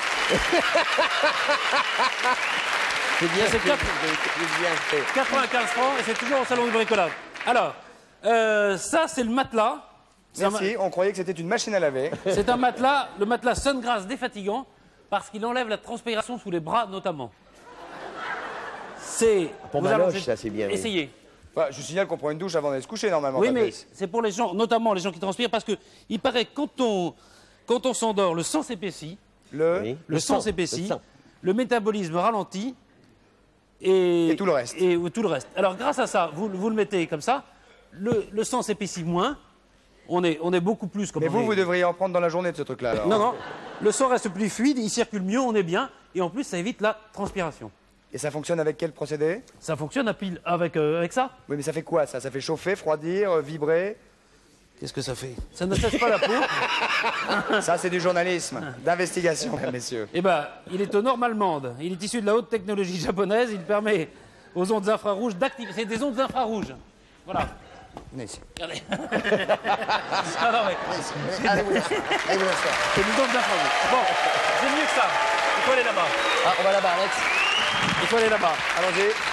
C'est bien, C'est fait, quatre- c'est bien fait. 95 francs et c'est toujours au salon du bricolage. Alors, euh, ça, c'est le matelas. Un, Merci, on croyait que c'était une machine à laver. c'est un matelas, le matelas Sungrass défatigant, parce qu'il enlève la transpiration sous les bras notamment. C'est. Pour vous ma loge, ça, c'est bien, oui. Essayez. Bah, je signale qu'on prend une douche avant d'aller se coucher normalement. Oui, mais c'est pour les gens, notamment les gens qui transpirent, parce que il paraît que quand on, quand on s'endort, le sang s'épaissit, Le. Oui. le, Le sang sang, s'épaissit, le sang. le métabolisme ralentit et, Et tout le reste. Et tout le reste. Alors grâce à ça, vous, vous le mettez comme ça, le, le sang s'épaissit moins, on est, on est beaucoup plus comme Mais on vous, est- vous devriez en prendre dans la journée de ce truc-là. alors. Non, non, le sang reste plus fluide, il circule mieux, on est bien, et en plus ça évite la transpiration. Et ça fonctionne avec quel procédé? Ça fonctionne à pile avec, euh, avec ça Oui, mais ça fait quoi ça? Ça fait chauffer, refroidir, euh, vibrer? Qu'est-ce que ça fait Ça ne sèche pas la peau. Ça, c'est du journalisme, d'investigation, mesdames, messieurs. Eh ben, il est au nord allemande. Il est issu de la haute technologie japonaise. Il permet aux ondes infrarouges d'activer. C'est des ondes infrarouges. Voilà. Venez ici. Regardez. ah non, mais Allez, vous asseoir. Allez, vous asseoir. c'est des ondes infrarouges. Bon, c'est mieux que ça. Il faut aller là-bas. Ah, on va là-bas, Alex. Il faut aller là-bas. Allons-y.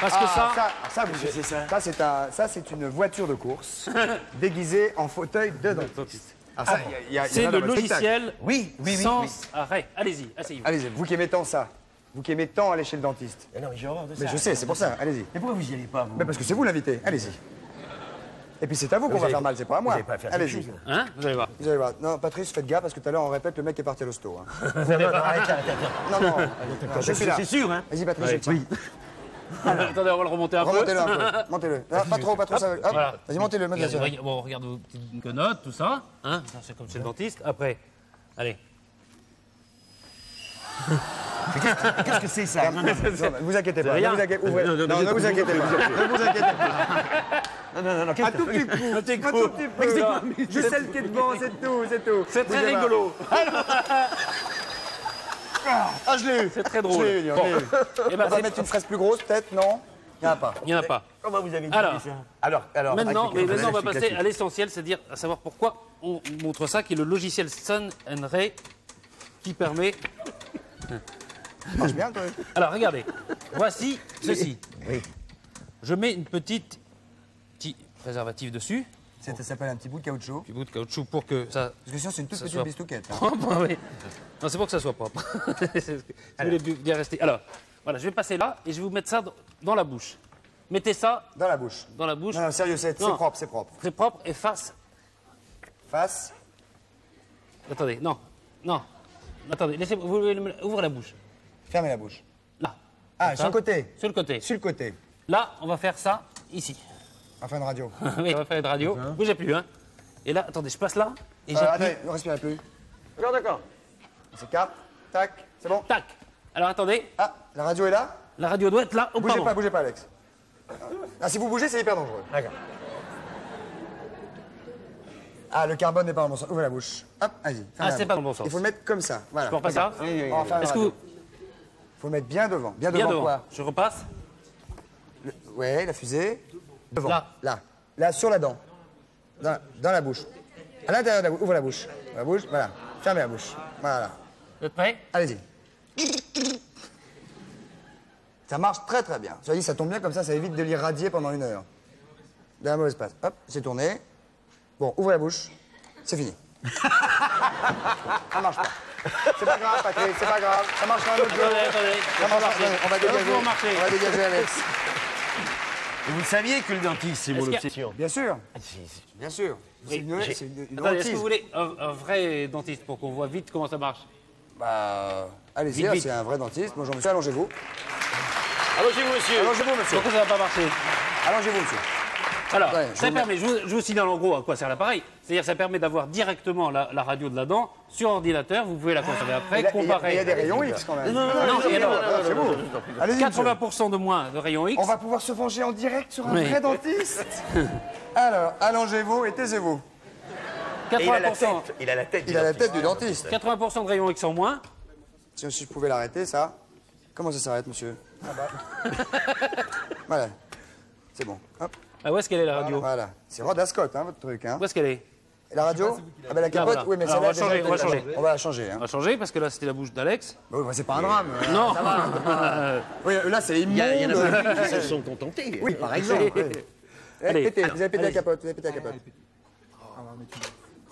Parce que Ah, ça, ça, ça, vous- ça, c'est un, ça, c'est une voiture de course déguisée en fauteuil de dentiste. Ah, ça, il y a- il y a- il y en c'est le dans votre spectacle. logiciel Oui, oui, oui. sans oui. arrêt. Allez-y, asseyez-vous. Allez-y, vous qui aimez tant ça, vous qui aimez tant aller chez le dentiste. Mais non, mais j'ai horreur de ça. Mais je sais, c'est pour ça, allez-y. Mais pourquoi vous y allez pas, vous Mais parce que c'est vous l'invité, allez-y. Et puis c'est à vous qu'on va faire mal, c'est pas à moi. vous allez pas faire Allez-y. Hein Vous allez voir. Vous allez voir. Non, Patrice, faites gaffe parce que tout à l'heure on répète, le mec est parti à l'hosto. hein. Non, non, je suis là. C'est sûr, hein Vas-y, Patrice, je. Attendez, on va le remonter un peu. Remontez-le un peu. Montez-le. Non, pas trop, pas trop, ça va. Hop. Voilà. Vas-y, montez-le, montez-le. regarde- Bon, regarde vos petites quenottes, tout ça. Hein Ça, c'est comme chez le dentiste. Après, allez. Qu'est-ce que c'est ça? Non, non, Non, mais vous inquiétez pas. rien. Ne vous inquiétez, ouvrez. Non, non, Non, mais- ne vous inquiétez pas. Ne vous inquiétez pas. non, non, non, Un tout petit coup. Un petit tout coup. Juste celle qui est devant, c'est tout, c'est tout. C'est très Bougez pas. Ah, je l'ai eu. C'est très Je drôle. l'ai eu, Bon. je l'ai eu. Eh ben, On va mettre une fraise plus grosse, peut-être, non? Il n'y en a pas. Il n'y en a pas. Comment vous avez dit Alors. ça Alors, alors. Maintenant, mais maintenant, on va passer à l'essentiel, c'est-à-dire à savoir pourquoi on montre ça, qui est le logiciel Sun and Ray, qui permet. Ça marche bien, toi Alors, regardez. Voici ceci. Oui. Je mets une petite petit préservatif dessus, Ça s'appelle un petit bout de caoutchouc. petit bout de caoutchouc pour que ça. Parce que sinon, c'est une toute petite soit bistouquette. hein. oui. Non, c'est pour que ça soit propre. C'est Je voulais bien rester. Alors, voilà, je vais passer là et je vais vous mettre ça dans- la bouche. Mettez ça Dans la bouche. dans la bouche. Non, non, sérieux, c'est c'est propre, c'est propre. Très propre et face. Face. Attendez, non, non. Attendez, laissez vous ouvrez la bouche. Fermez la bouche. Là. Ah, sur le côté. Sur le côté. Sur le côté. Là, on va faire ça ici. En fin de radio. oui, on va faire une radio. Bougez plus, hein. Et là, attendez, je passe là et Euh, j'appuie. attendez, ne respirez plus. D'accord, d'accord. C'est cap. Tac. C'est bon Tac. Alors attendez, Ah, la radio est là la radio doit être là. Oh, Bougez pardon. pas, bougez pas, Alex. Ah, si vous bougez, c'est hyper dangereux. D'accord. Ah, le carbone n'est pas dans le bon sens. Ouvrez la bouche. Hop, vas-y. Ah, la c'est bouche. pas dans le bon sens. Il faut le mettre comme ça. Voilà. Je peux. On va faire la Est-ce que vous. faut le mettre bien devant. Bien Bien devant, devant. quoi Je repasse. Ouais, la fusée. Devant. Là. Là. Là, sur la dent. Dans, dans la bouche. À l'intérieur de la bouche. Ouvre la bouche. La bouche, voilà. Fermez la bouche. Voilà. Vous êtes prêts? Allez-y. Ça marche très très bien. Ça dit, ça tombe bien comme ça, ça évite de l'irradier pendant une heure. Dans la mauvaise passe. Hop, c'est tourné. Bon, ouvrez la bouche. C'est fini. ça marche pas. C'est pas grave, Patrick, c'est pas grave. Ça marche un autre jour. Attendez, attendez. Ça marche, on va dégager. On va dégager Alex. Vous saviez que le dentiste, c'est mon obsession. Bien sûr, Ah, bien sûr. C'est Oui, est-ce que vous voulez un, un vrai dentiste pour qu'on voit vite comment ça marche? Bah, allez-y, hein, c'est un vrai dentiste. Bonjour monsieur, allongez-vous. Allongez-vous, monsieur. Allongez-vous monsieur. Pourquoi ça va pas marcher? Allongez-vous monsieur. Alors, Ouais, ça vous permet, je vous, je vous signale en gros à quoi sert l'appareil. C'est-à-dire ça permet d'avoir directement la, la radio de la dent sur ordinateur. Vous pouvez la conserver après, Et là, et il y a- comparer. Il y a des rayons X quand même. Non, non, non, c'est bon, c'est bon. Allez-y, monsieur. 80% de moins de rayons X. On va pouvoir se venger en direct sur un Oui. vrai dentiste. Alors, allongez-vous et taisez-vous. Et il a la 80%, tête. Il a la tête. du Il a la dentiste. tête du dentiste. 80% de rayons X en moins. Si, si je pouvais l'arrêter, ça. Comment ça s'arrête, monsieur? Ah bah. Voilà. C'est bon. Hop. Ah, où est-ce qu'elle est la radio Voilà. C'est Rod Ascot, hein, votre truc. Hein. Où est-ce qu'elle est? Et la radio? Ah bah la capote, voilà. oui, mais Alors, on va changer, déjà, on va déjà, changer. On va la changer. Hein. On va changer parce que là c'était la bouche d'Alex. Bah oui, bah, c'est pas un drame. euh, Non. Ça va. oui, là, c'est Il y, a- il y en a immonde. beaucoup qui se sont contentés. Oui, par exemple. oui. Eh, Allez, pétez, vous avez pété la capote, vous avez pété la capote.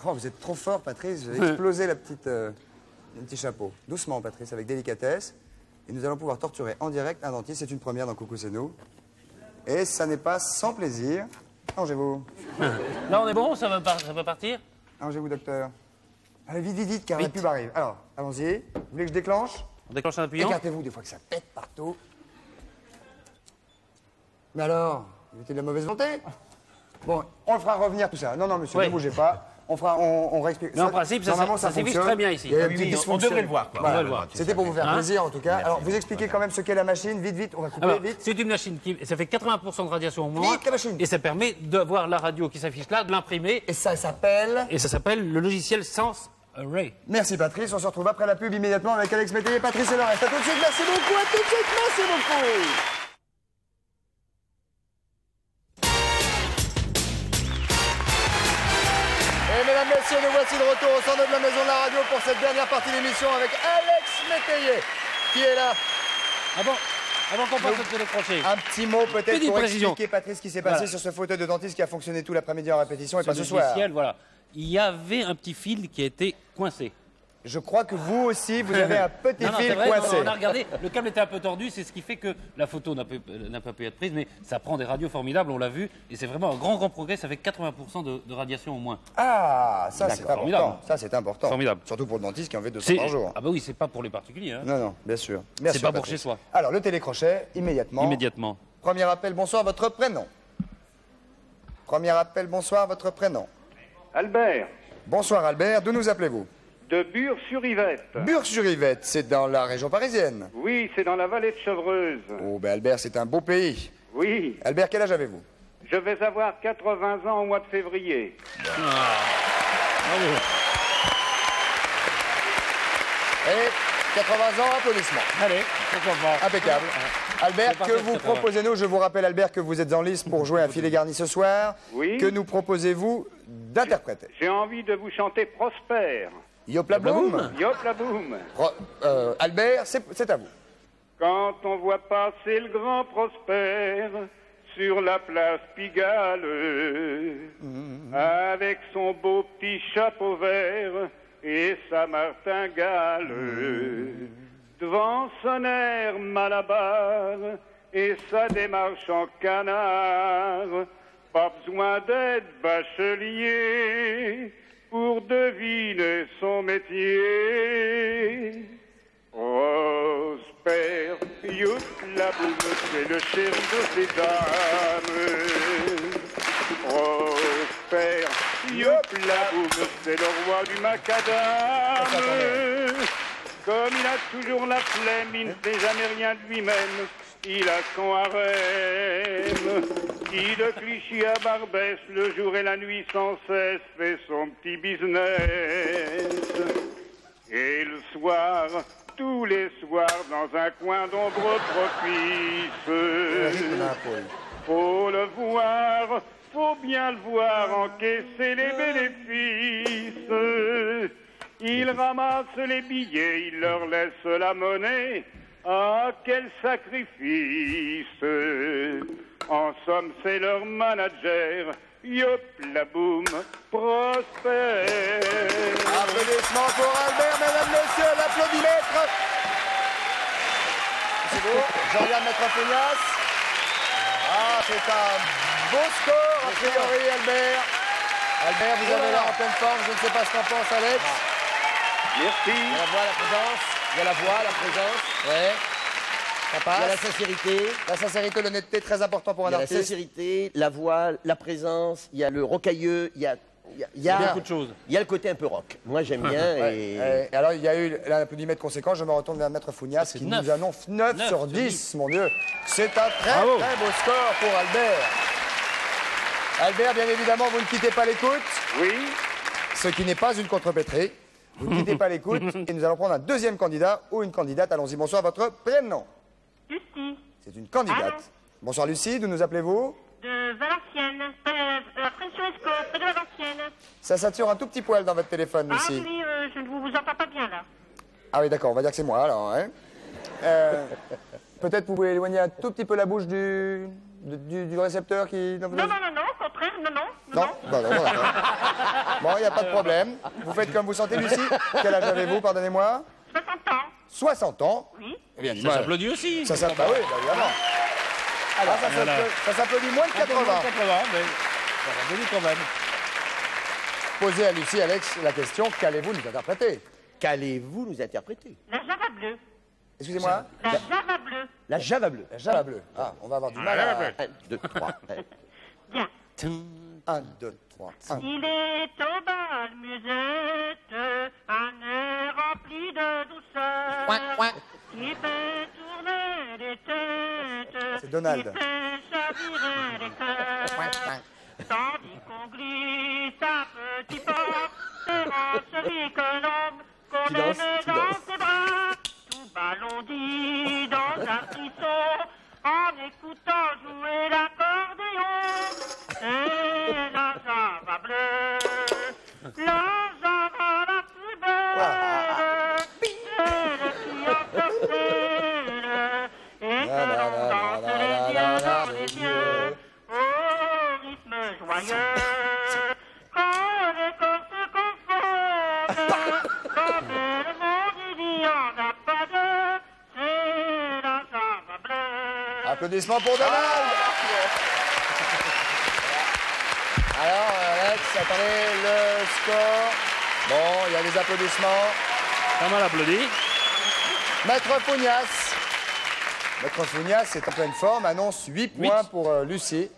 Oh, vous êtes trop fort, Patrice. Vous avez explosé la petite, euh, le petit chapeau. Doucement, Patrice, avec délicatesse. Et nous allons pouvoir torturer en direct un dentiste. C'est une première dans Coucou, c'est nous. Et ça n'est pas sans plaisir. Allongez-vous. Là on est bon, ça va, par- ça va partir Allongez-vous, docteur. Allez, vite, vite, vite, car la pub arrive. Alors, allons-y. Vous voulez que je déclenche? On déclenche en appuyant Écartez-vous des fois que ça pète partout. Mais alors, vous étiez de la mauvaise volonté? Bon, on le fera revenir tout ça. Non, non, monsieur, Ouais. ne bougez pas. On fera, on, on réexplique. Mais en principe, ça- ça s'affiche fonctionne. très bien ici. Il y a un oui, petit oui, on- devrait le voir, quoi. Voilà. On va le voir. C'était pour vous faire Hein plaisir, en tout cas. Alors, vous expliquez quand même ce qu'est la machine. Vite, vite, on va couper, Alors, vite. c'est une machine qui ça fait 80% de radiation au moins. Vite, la machine. Et ça permet d'avoir la radio qui s'affiche là, de l'imprimer. Et ça s'appelle... Et ça s'appelle le logiciel Sense Array. Merci Patrice, on se retrouve après la pub immédiatement avec Alex Métayer, Patrice et le reste. A tout de suite, merci beaucoup, à tout de suite, merci beaucoup mesdames, messieurs, nous voici de retour au centre de la maison de la radio pour cette dernière partie d'émission avec Alex Métayer, qui est là. Ah bon? Avant qu'on passe au télécrochet. Un petit mot peut-être pour précision. expliquer, Patrice, ce qui s'est passé Voilà. sur ce fauteuil de dentiste qui a fonctionné tout l'après-midi en répétition et pas ce soir. voilà. Il y avait un petit fil qui a été coincé. Je crois que vous aussi, vous avez un petit Non, non, c'est fil vrai, coincé. on a regardé, le câble était un peu tordu, c'est ce qui fait que la photo n'a pu- n'a pas pu être prise, mais ça prend des radios formidables, on l'a vu, et c'est vraiment un grand, grand progrès, ça fait 80% de, de radiation au moins. Ah, ça c'est. Formidable. important. Ça c'est important. Formidable. Surtout pour le dentiste qui en fait 200 C'est- par jour. Ah bah oui, c'est pas pour les particuliers. hein. Non, non, bien sûr. C'est pas pour chez soi. Alors, le télécrochet, immédiatement. Immédiatement. Premier appel, bonsoir, votre prénom. Premier appel, bonsoir, votre prénom. Albert, Bonsoir Albert, d'où nous appelez-vous? De Bure-sur-Yvette. Bure-sur-Yvette, c'est dans la région parisienne. Oui, c'est dans la vallée de Chevreuse. Oh, ben Albert, c'est un beau pays. Oui, Albert, quel âge avez-vous? Je vais avoir 80 ans au mois de février. Et 80 ans, applaudissements. Allez, pas. Impeccable. Albert, C'est parfait, que vous 80. proposez-nous Je vous rappelle, Albert, que vous êtes en liste pour jouer un filet garni ce soir. Oui. Que nous proposez-vous d'interpréter? J'ai envie de vous chanter Prosper. Yop la boum. Pro- euh, Albert, c'est c'est à vous. Quand on voit passer le grand Prosper sur la place Pigalle, avec son beau petit chapeau vert et sa martingale, devant son air malabar et sa démarche en canard, pas besoin d'être bachelier pour deviner son métier. Prosper, la boum, c'est le chéri de ses dames. Prosper, youp, la boum, c'est le roi du macadam. Comme il a toujours la flemme, il ne fait jamais rien de lui-même. Il a son harem, de Clichy à Barbès, le jour et la nuit sans cesse, fait son petit business. Et le soir, tous les soirs, dans un coin d'ombre propice, faut le voir, faut bien le voir encaisser les bénéfices. Il ramasse les billets, il leur laisse la monnaie. Ah, quel sacrifice En somme, c'est leur manager. Yop, la boum, prospère. Applaudissements pour Albert, mesdames, messieurs, l'applaudimètre. C'est beau. Je regarde Maître. Ah, c'est un beau score, a priori, Albert. Albert, vous avez l'air en pleine forme. Je ne sais pas ce qu'en pense Alex. Merci. Il y a la voix, la présence. Il y a la voix, la présence. Ouais. Ça passe. Il y a la sincérité. La sincérité, l'honnêteté, très important pour un Il y a la artiste. sincérité, la voix, la présence. Il y a le rocailleux. Il y a, il y a- il y a- Il y a beaucoup de choses. Il y a le côté un peu rock. Moi, j'aime bien. Ouais. et... Et alors, il y a eu l'applaudimètre conséquent. Je me retourne vers Maître Founias qui nous annonce 9, Neuf sur sur 10, mon Dieu. C'est un très, Bravo. très beau score pour Albert. Albert, bien évidemment, vous ne quittez pas l'écoute. Oui. Ce qui n'est pas une contrepétrée. Vous ne quittez pas l'écoute. Et nous allons prendre un deuxième candidat ou une candidate. Allons-y, bonsoir, votre prénom. Lucie, C'est une candidate. Allô Bonsoir, Lucie. D'où nous appelez-vous de Valenciennes, euh, euh, French-Esco, près de Valenciennes. Ça sature un tout petit poil dans votre téléphone, Ah Lucie. oui, euh, je ne vous, vous entends pas bien là. Ah oui, d'accord, on va dire que c'est moi alors. Hein. Euh, Peut-être vous pouvez éloigner un tout petit peu la bouche du, du, du récepteur qui. Non, non, non, non, au contraire, non, non. Non, non, non, non, d'accord. Bon, il n'y a pas de problème. Vous faites comme vous sentez, Lucie Quel âge avez-vous, pardonnez-moi? 60 ans. 60 ans Oui. Eh bien, Ça s'applaudit aussi. Ça s'applaudit, bah oui, bah évidemment. Alors, ça Voilà. s'applaudit- ça s'applaudit moins de 80. 80, mais ça s'applaudit quand même. Posez à Lucie, Alex, la question qu'allez-vous nous interpréter? Qu'allez-vous nous interpréter? La Java bleue. Excusez-moi La Java bleue. La Java bleue. La Java bleue. Ah, on va avoir du mal à. 1, 2, 3. Bien. 1, 2, 3. Il est au bal musette, douceur. Qui fait tourner les têtes. C'est Donald. Qui fait chavirer les cœurs. Tandis qu'on glisse à petits pas, serrant celui que l'on qu'on tu dans Applaudissements pour Donald. Alors, Alex, attendez le score. Bon, il y a des applaudissements. Pas mal applaudi. Maître Fougnas. Maître Fougnas est en pleine forme, annonce 8 points pour euh, Lucie.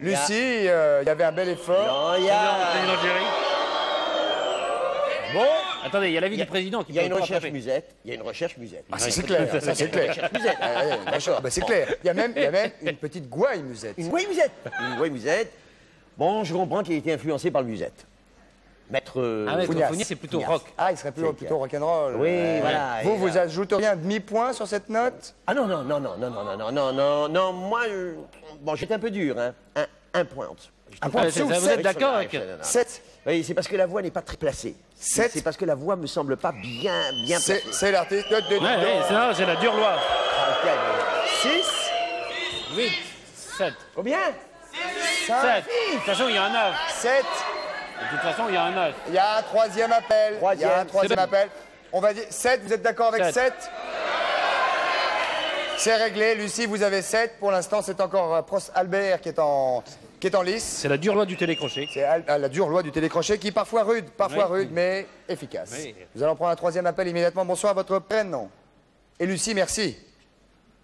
Lucie, euh, il y avait un bel effort. Non, il y a- Bon. Attendez, il y a l'avis du président qui Il y a une recherche musette. Il y a une recherche musette. Ah, c'est clair, ça c'est clair. Recherche musette. Ah, d'accord, bah, c'est clair. Il y, a même, il y a même une petite gouaille musette. Une gouaille musette. Une gouaille musette. Bon, je comprends qu'il a été influencé par le musette. Maître euh, Ah, c'est plutôt rock. Ah, il serait plutôt, plutôt rock'n'roll. Oui, voilà, Vous, vous ajouteriez un demi-point sur cette note Ah non, non, non, non, non, non, non, non, non, non, non, moi, euh, bon, j'étais un peu dur, hein. Un, un point en dessous. Un point en dessous, Vous sept. êtes d'accord avec... 7. Oui, c'est parce que la voix n'est pas très placée. Sept. C'est parce que la voix me semble pas bien, bien C'est placée. c'est l'artiste. de- ouais, c'est non, c'est la dure loi. 6, 8, 7, Combien? 5, 7. De toute façon, il y a un 9. 7. De toute façon, il y a un 9. Il y a un troisième appel. Il y a un Troisième. appel. On va dire 7, vous êtes d'accord avec Sept. 7 C'est réglé. Lucie, vous avez 7. Pour l'instant, c'est encore euh, Pros Albert qui est en, qui est en lice. C'est la dure loi du télécrochet. C'est à la dure loi du télécrochet qui est parfois rude, parfois Oui. rude, mais efficace. Oui. Nous allons prendre un troisième appel immédiatement. Bonsoir, votre prénom. Et Lucie, merci.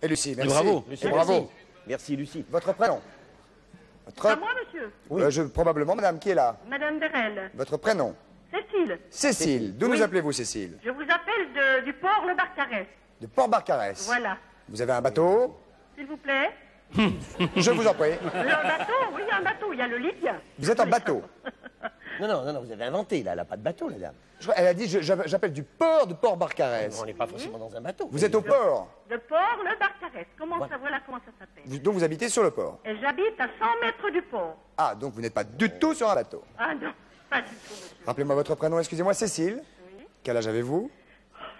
Et Lucie, merci. bravo. Et bravo. Merci, Lucie. Votre prénom. Votre... C'est à moi, monsieur. Euh, je- probablement, madame, qui est là Madame Derel. Votre prénom Cécile. Cécile. D'où Oui. nous appelez-vous, Cécile Je vous appelle de- du port Le Barcarès. De Port-Barcarès. Voilà. Vous avez un bateau S'il vous plaît. Je vous en prie. Un bateau Oui, un bateau. Il y a le Libya. Vous êtes en bateau. Non, non, non, non, vous avez inventé, là, elle n'a pas de bateau, la dame. Je Elle a dit, je- j'appelle j'appelle du port de Port-Barcarès. On n'est pas forcément dans un bateau. Vous êtes au port. Le port Le Barcarès. Comment ça, voilà comment ça s'appelle. Vous- donc vous habitez sur le port. Et j'habite à 100 mètres du port. Ah, donc vous n'êtes pas du tout sur un bateau. Ah non, pas du tout, monsieur. Rappelez-moi votre prénom, excusez-moi, Cécile. Quel âge avez-vous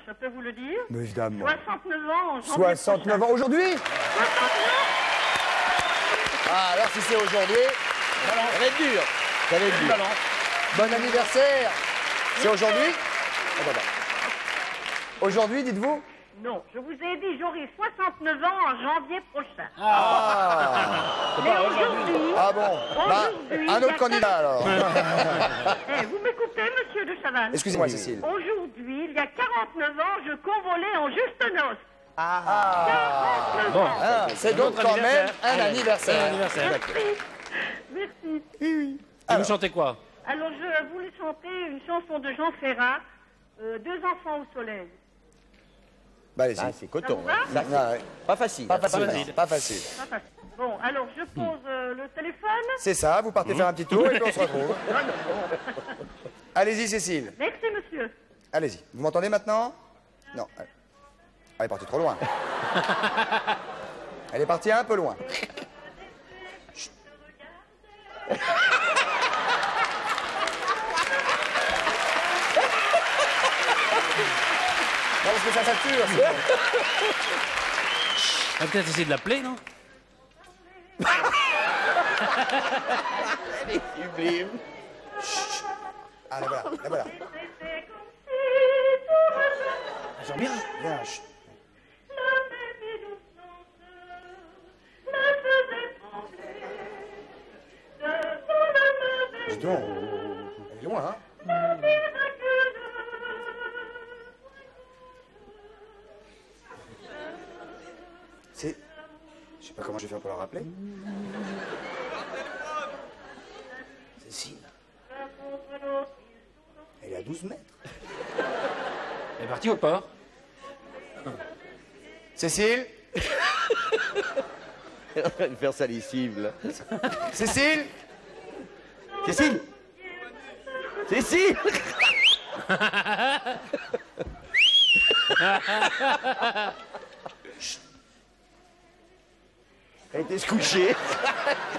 Je peux vous le dire Mais évidemment. 69 ans en janvier 69 ans aujourd'hui 69 Ah, alors si c'est aujourd'hui, Ça va être dur. Ça va être dur. bon anniversaire C'est aujourd'hui Attends, attends. Aujourd'hui, dites-vous Non, je vous ai dit, j'aurai 69 ans en janvier prochain. Ah Mais aujourd'hui... Ah bon Bah, Un autre candidat alors Eh, vous m'écoutez, monsieur de Chavannes Excusez-moi, Cécile. Aujourd'hui, il y a 49 ans, je convolais en juste noces. Ah 49 Bon. Ah, C'est donc quand même un Allez, anniversaire. un anniversaire. Merci. Merci. Et vous chantez quoi? Alors, je voulais chanter une chanson de Jean Ferrat, euh, Deux enfants au soleil. Bah allez-y. Ah, c'est coton. Ça vous va? Ah, ouais. Pas facile. Pas facile. Pas facile. Pas facile. Bon, alors, je pose euh, le téléphone. C'est ça, vous partez faire un petit tour et puis on se retrouve. Allez-y, Cécile. Merci, monsieur. Allez-y. Vous m'entendez maintenant? Non. Elle est partie trop loin. Elle est partie un peu loin. Chut. Non, parce que ça sature. On va peut-être essayer de l'appeler, non Elle est sublime. Ah, la voilà, la chut. Dis donc, elle est loin, hein C'est... Je sais pas comment je vais faire pour la rappeler. Cécile. Elle est à 12 mètres. Elle est partie au port. Cécile Elle est en train de faire sa lessive, là. Cécile Cécile Cécile Elle était se coucher.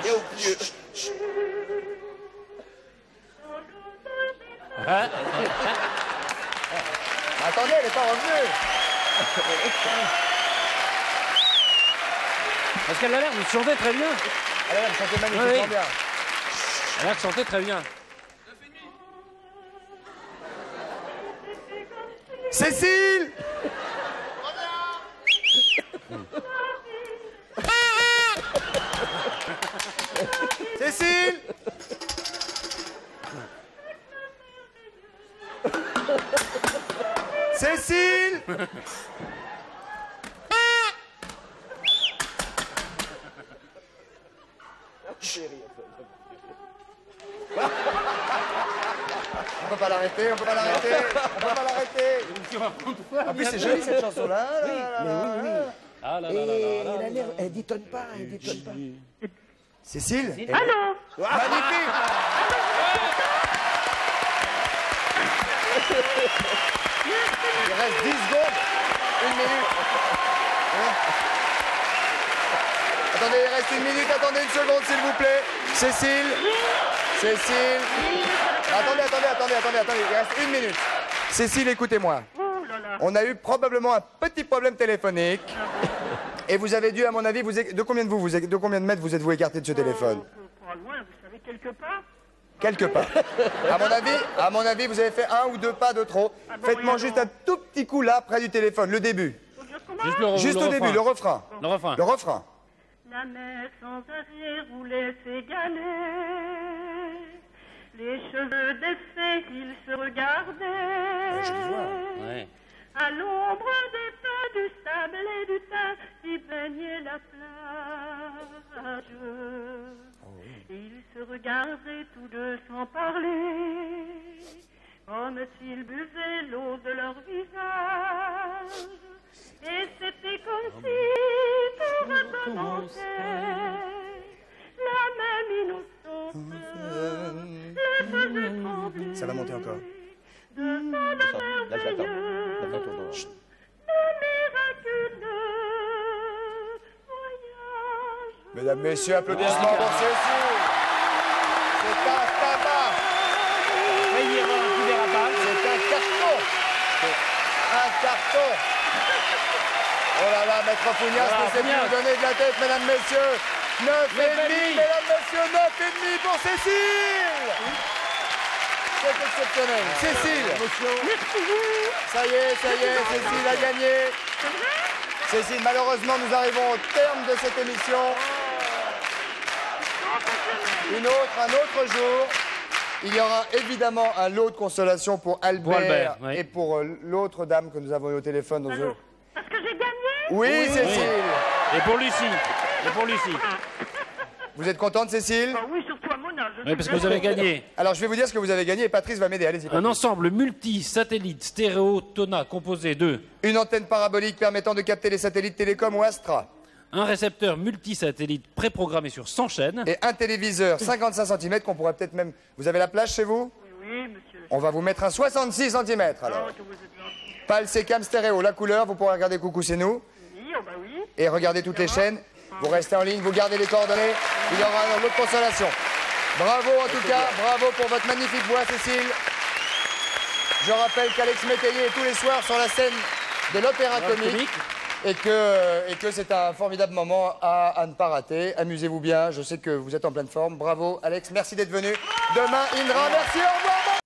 Et au pieu. Attendez, elle n'est pas revenue Parce qu'elle a l'air de chanter très bien. Elle a l'air de chanter magnifiquement Oui. bien. Elle chantait très bien. Cécile Cécile Cécile détonne pas, elle détonne pas. Cécile Allô Magnifique Il reste 10 secondes. Une minute. Hein attendez, il reste une minute. Attendez une seconde, s'il vous plaît. Cécile. Cécile. Attendez, attendez, attendez, attendez, attendez. Il reste une minute. Cécile, écoutez-moi. On a eu probablement un petit problème téléphonique. Et vous avez dû, à mon avis, vous é- de combien de vous, vous é- de combien de mètres vous êtes-vous écarté de ce téléphone Pas loin, vous savez, quelque part. Quelque part. À mon avis, à mon avis, vous avez fait un ou deux pas de trop. Faites-moi juste un tout petit coup là, près du téléphone, le début. Juste, le, Juste le au début, refrain. le refrain. Le refrain. Le refrain. La mer sans arrière voulait s'égaler. Les cheveux défaits, ils se regardaient. Ouais. À l'ombre des pins, du sable et du thym qui baignaient la plage. Ils se regardaient tous deux sans parler, comme s'ils buvaient l'eau de leur visage. Et c'était comme si tout recommençait, la même innocence les faisait trembler. Ça va monter encore. Le voyage. Mesdames, messieurs, applaudissements pour Cécile. C'est un tabac. C'est un carton. Un carton. Oh là là, maître Fougnas, Voilà, ne sait plus donner de la tête, mesdames, messieurs. 9 et Neuf et demi, demi. mesdames, messieurs, 9 et demi pour Cécile. C'est exceptionnel. Cécile. Ça y est, ça y est, Cécile a gagné. Cécile, malheureusement, nous arrivons au terme de cette émission. Une autre, un autre jour. Il y aura évidemment un lot de consolation pour Albert, Pour Albert, oui. et pour euh, l'autre dame que nous avons eu au téléphone. dans Parce que j'ai gagné Oui, Cécile. Et pour Lucie. Et pour Lucie. Vous êtes contente, Cécile? Ah oui, Oui, parce que vous avez gagné Alors, je vais vous dire ce que vous avez gagné et Patrice va m'aider. Allez-y. un Patrice. ensemble multi-satellite stéréo Tona composé de Une antenne parabolique permettant de capter les satellites Télécom ou Astra. un récepteur multi-satellite préprogrammé sur 100 chaînes, Et un téléviseur 55 cm qu'on pourrait peut-être même. Vous avez la plage chez vous? Oui, monsieur. On va vous mettre un 66 cm alors. Oh, que vous êtes gentil. Pal Secam stéréo, la couleur, vous pourrez regarder Coucou c'est nous Oui, oh bah oui. et regarder toutes les chaînes. Vous restez en ligne, vous gardez les coordonnées, il y aura un lot de consolation. Bravo en tout cas, bravo pour votre magnifique voix Cécile. Je rappelle qu'Alex Métayer est tous les soirs sur la scène de l'Opéra Comique comique. et que, et que c'est un formidable moment à, à ne pas rater. Amusez-vous bien, je sais que vous êtes en pleine forme. Bravo Alex, merci d'être venu. Demain Indra, merci, au revoir